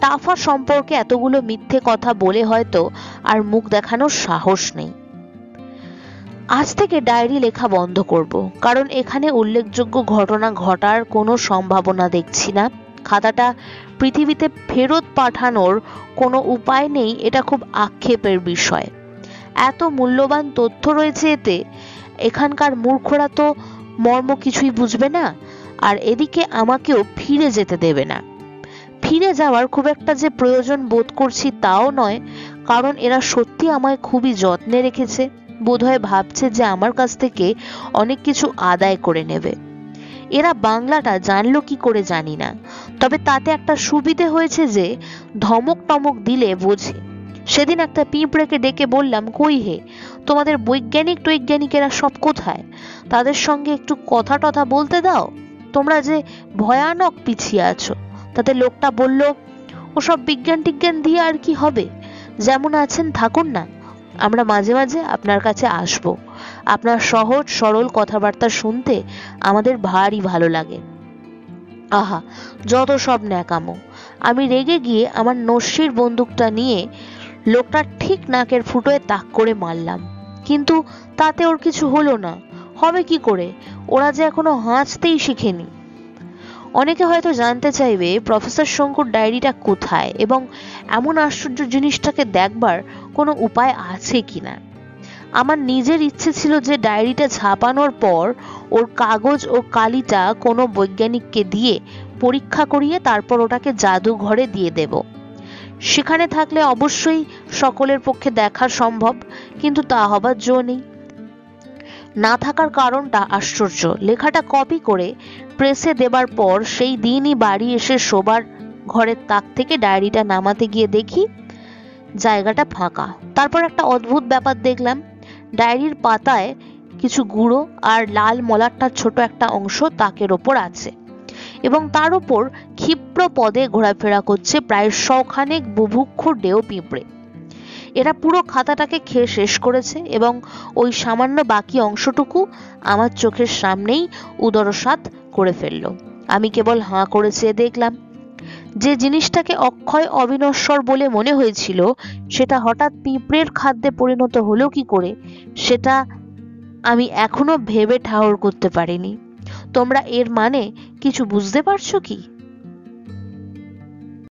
টাফা সম্পর্কে এতগুলো মিথ্যে কথা বলে হয়তো আর মুখ দেখানোর সাহস নেই। আজ থেকে ডায়েরি লেখা বন্ধ করব, কারণ এখানে উল্লেখযোগ্য ঘটনা ঘটার কোনো সম্ভাবনা দেখছি না। খাতাটা পৃথিবীতে ফেরত পাঠানোর কোনো উপায় নেই, এটা খুব আক্ষেপের বিষয়। এত মূল্যবান তথ্য রয়েছে এতে, এখানকার মূর্খরা তো মর্ম কিছুই বুঝবে না, আর এদিকে আমাকেও ফিরে যেতে দেবে না। ফিরে যাওয়ার খুব একটা যে প্রয়োজন বোধ করছি তাও নয়, কারণ এরা সত্যি আমায় খুবই যত্নে রেখেছে, বোধহয় ভাবছে যে আমার কাছ থেকে অনেক কিছু আদায় করে নেবে। এরা বাংলাটা জানলো কি করে জানি না, তবে তাতে একটা সুবিধে হয়েছে যে ধমক টমক দিলে বোঝে। সেদিন একটা পিঁপড়েকে ডেকে বললাম, কই হে? তোমাদের বৈজ্ঞানিক টৈজ্ঞানিকেরা সব কোথায়? তাদের সঙ্গে একটু কথা টথা বলতে দাও। তোমরা যে ভয়ানক পিছিয়ে আছো। তাতে লোকটা বলল, ওসব বিজ্ঞান টিজ্ঞান দিয়ে আর কি হবে? যেমন আছেন, থাকুন না। আমরা মাঝে মাঝে আপনার কাছে আসব। আপনার সহজ, সরল কথাবার্তা শুনতে আমাদের ভারী ভালো লাগে। আহা, যত সব ন্যাকামো। আমি রেগে গিয়ে আমার নস্যির বন্দুকটা নিয়ে লোকটার ঠিক নাকের ফুটোয় তাক করে মারলাম। কিন্তু তাতে ওর কিছু হলো না। হবে কি করে? ওরা যে এখনও হাঁচতেই শিখেনি। অনেকে হয়তো জানতে চাইবে, প্রফেসর শঙ্কুর ডায়েরিটা কোথায় এবং এমন আশ্চর্য জিনিসটাকে দেখবার কোনো উপায় আছে কিনা? আমার নিজের ইচ্ছে ছিল যে ডায়েরিটা ছাপানোর পর ওর কাগজ ও কালিটা কোনো বৈজ্ঞানিককে দিয়ে পরীক্ষা করিয়ে তারপর ওটাকে জাদুঘরে দিয়ে দেব। সেখানে থাকলে অবশ্যই সকলের পক্ষে দেখা সম্ভব, কিন্তু তা হবার জো নেই। না থাকার কারণটা আশ্চর্য। লেখাটা কপি করে প্রেসে দেবার পর সেই দিনই বাড়ি এসে শোবার ঘরের তাক থেকে ডায়েরিটা নামাতে গিয়ে দেখি জায়গাটা ফাঁকা। তারপর একটা অদ্ভুত ব্যাপার দেখলাম। ডায়েরির পাতায় কিছু গুঁড়ো আর লাল মলাটটার ছোট একটা অংশ তাকের ওপর আছে। এবং তার উপর ক্ষিপ্র পদে ঘোরাফেরা করছে প্রায় শখানেক বুভুক্ষ ডেও পিঁপড়ে। এরা পুরো খাতাটাকে খেয়ে শেষ করেছে এবং ওই সামান্য বাকি অংশটুকু আমার চোখের সামনেই উদরসাত করে ফেলল। আমি কেবল হাঁ করে চেয়ে দেখলাম। যে জিনিসটাকে অক্ষয় অবিনশ্বর বলে মনে হয়েছিল, সেটা হঠাৎ পিঁপড়ের খাদ্যে পরিণত হলো কি করে, সেটা আমি এখনও ভেবে ঠাহর করতে পারিনি। তোমরা এর মানে কিছু বুঝতে পারছ কি?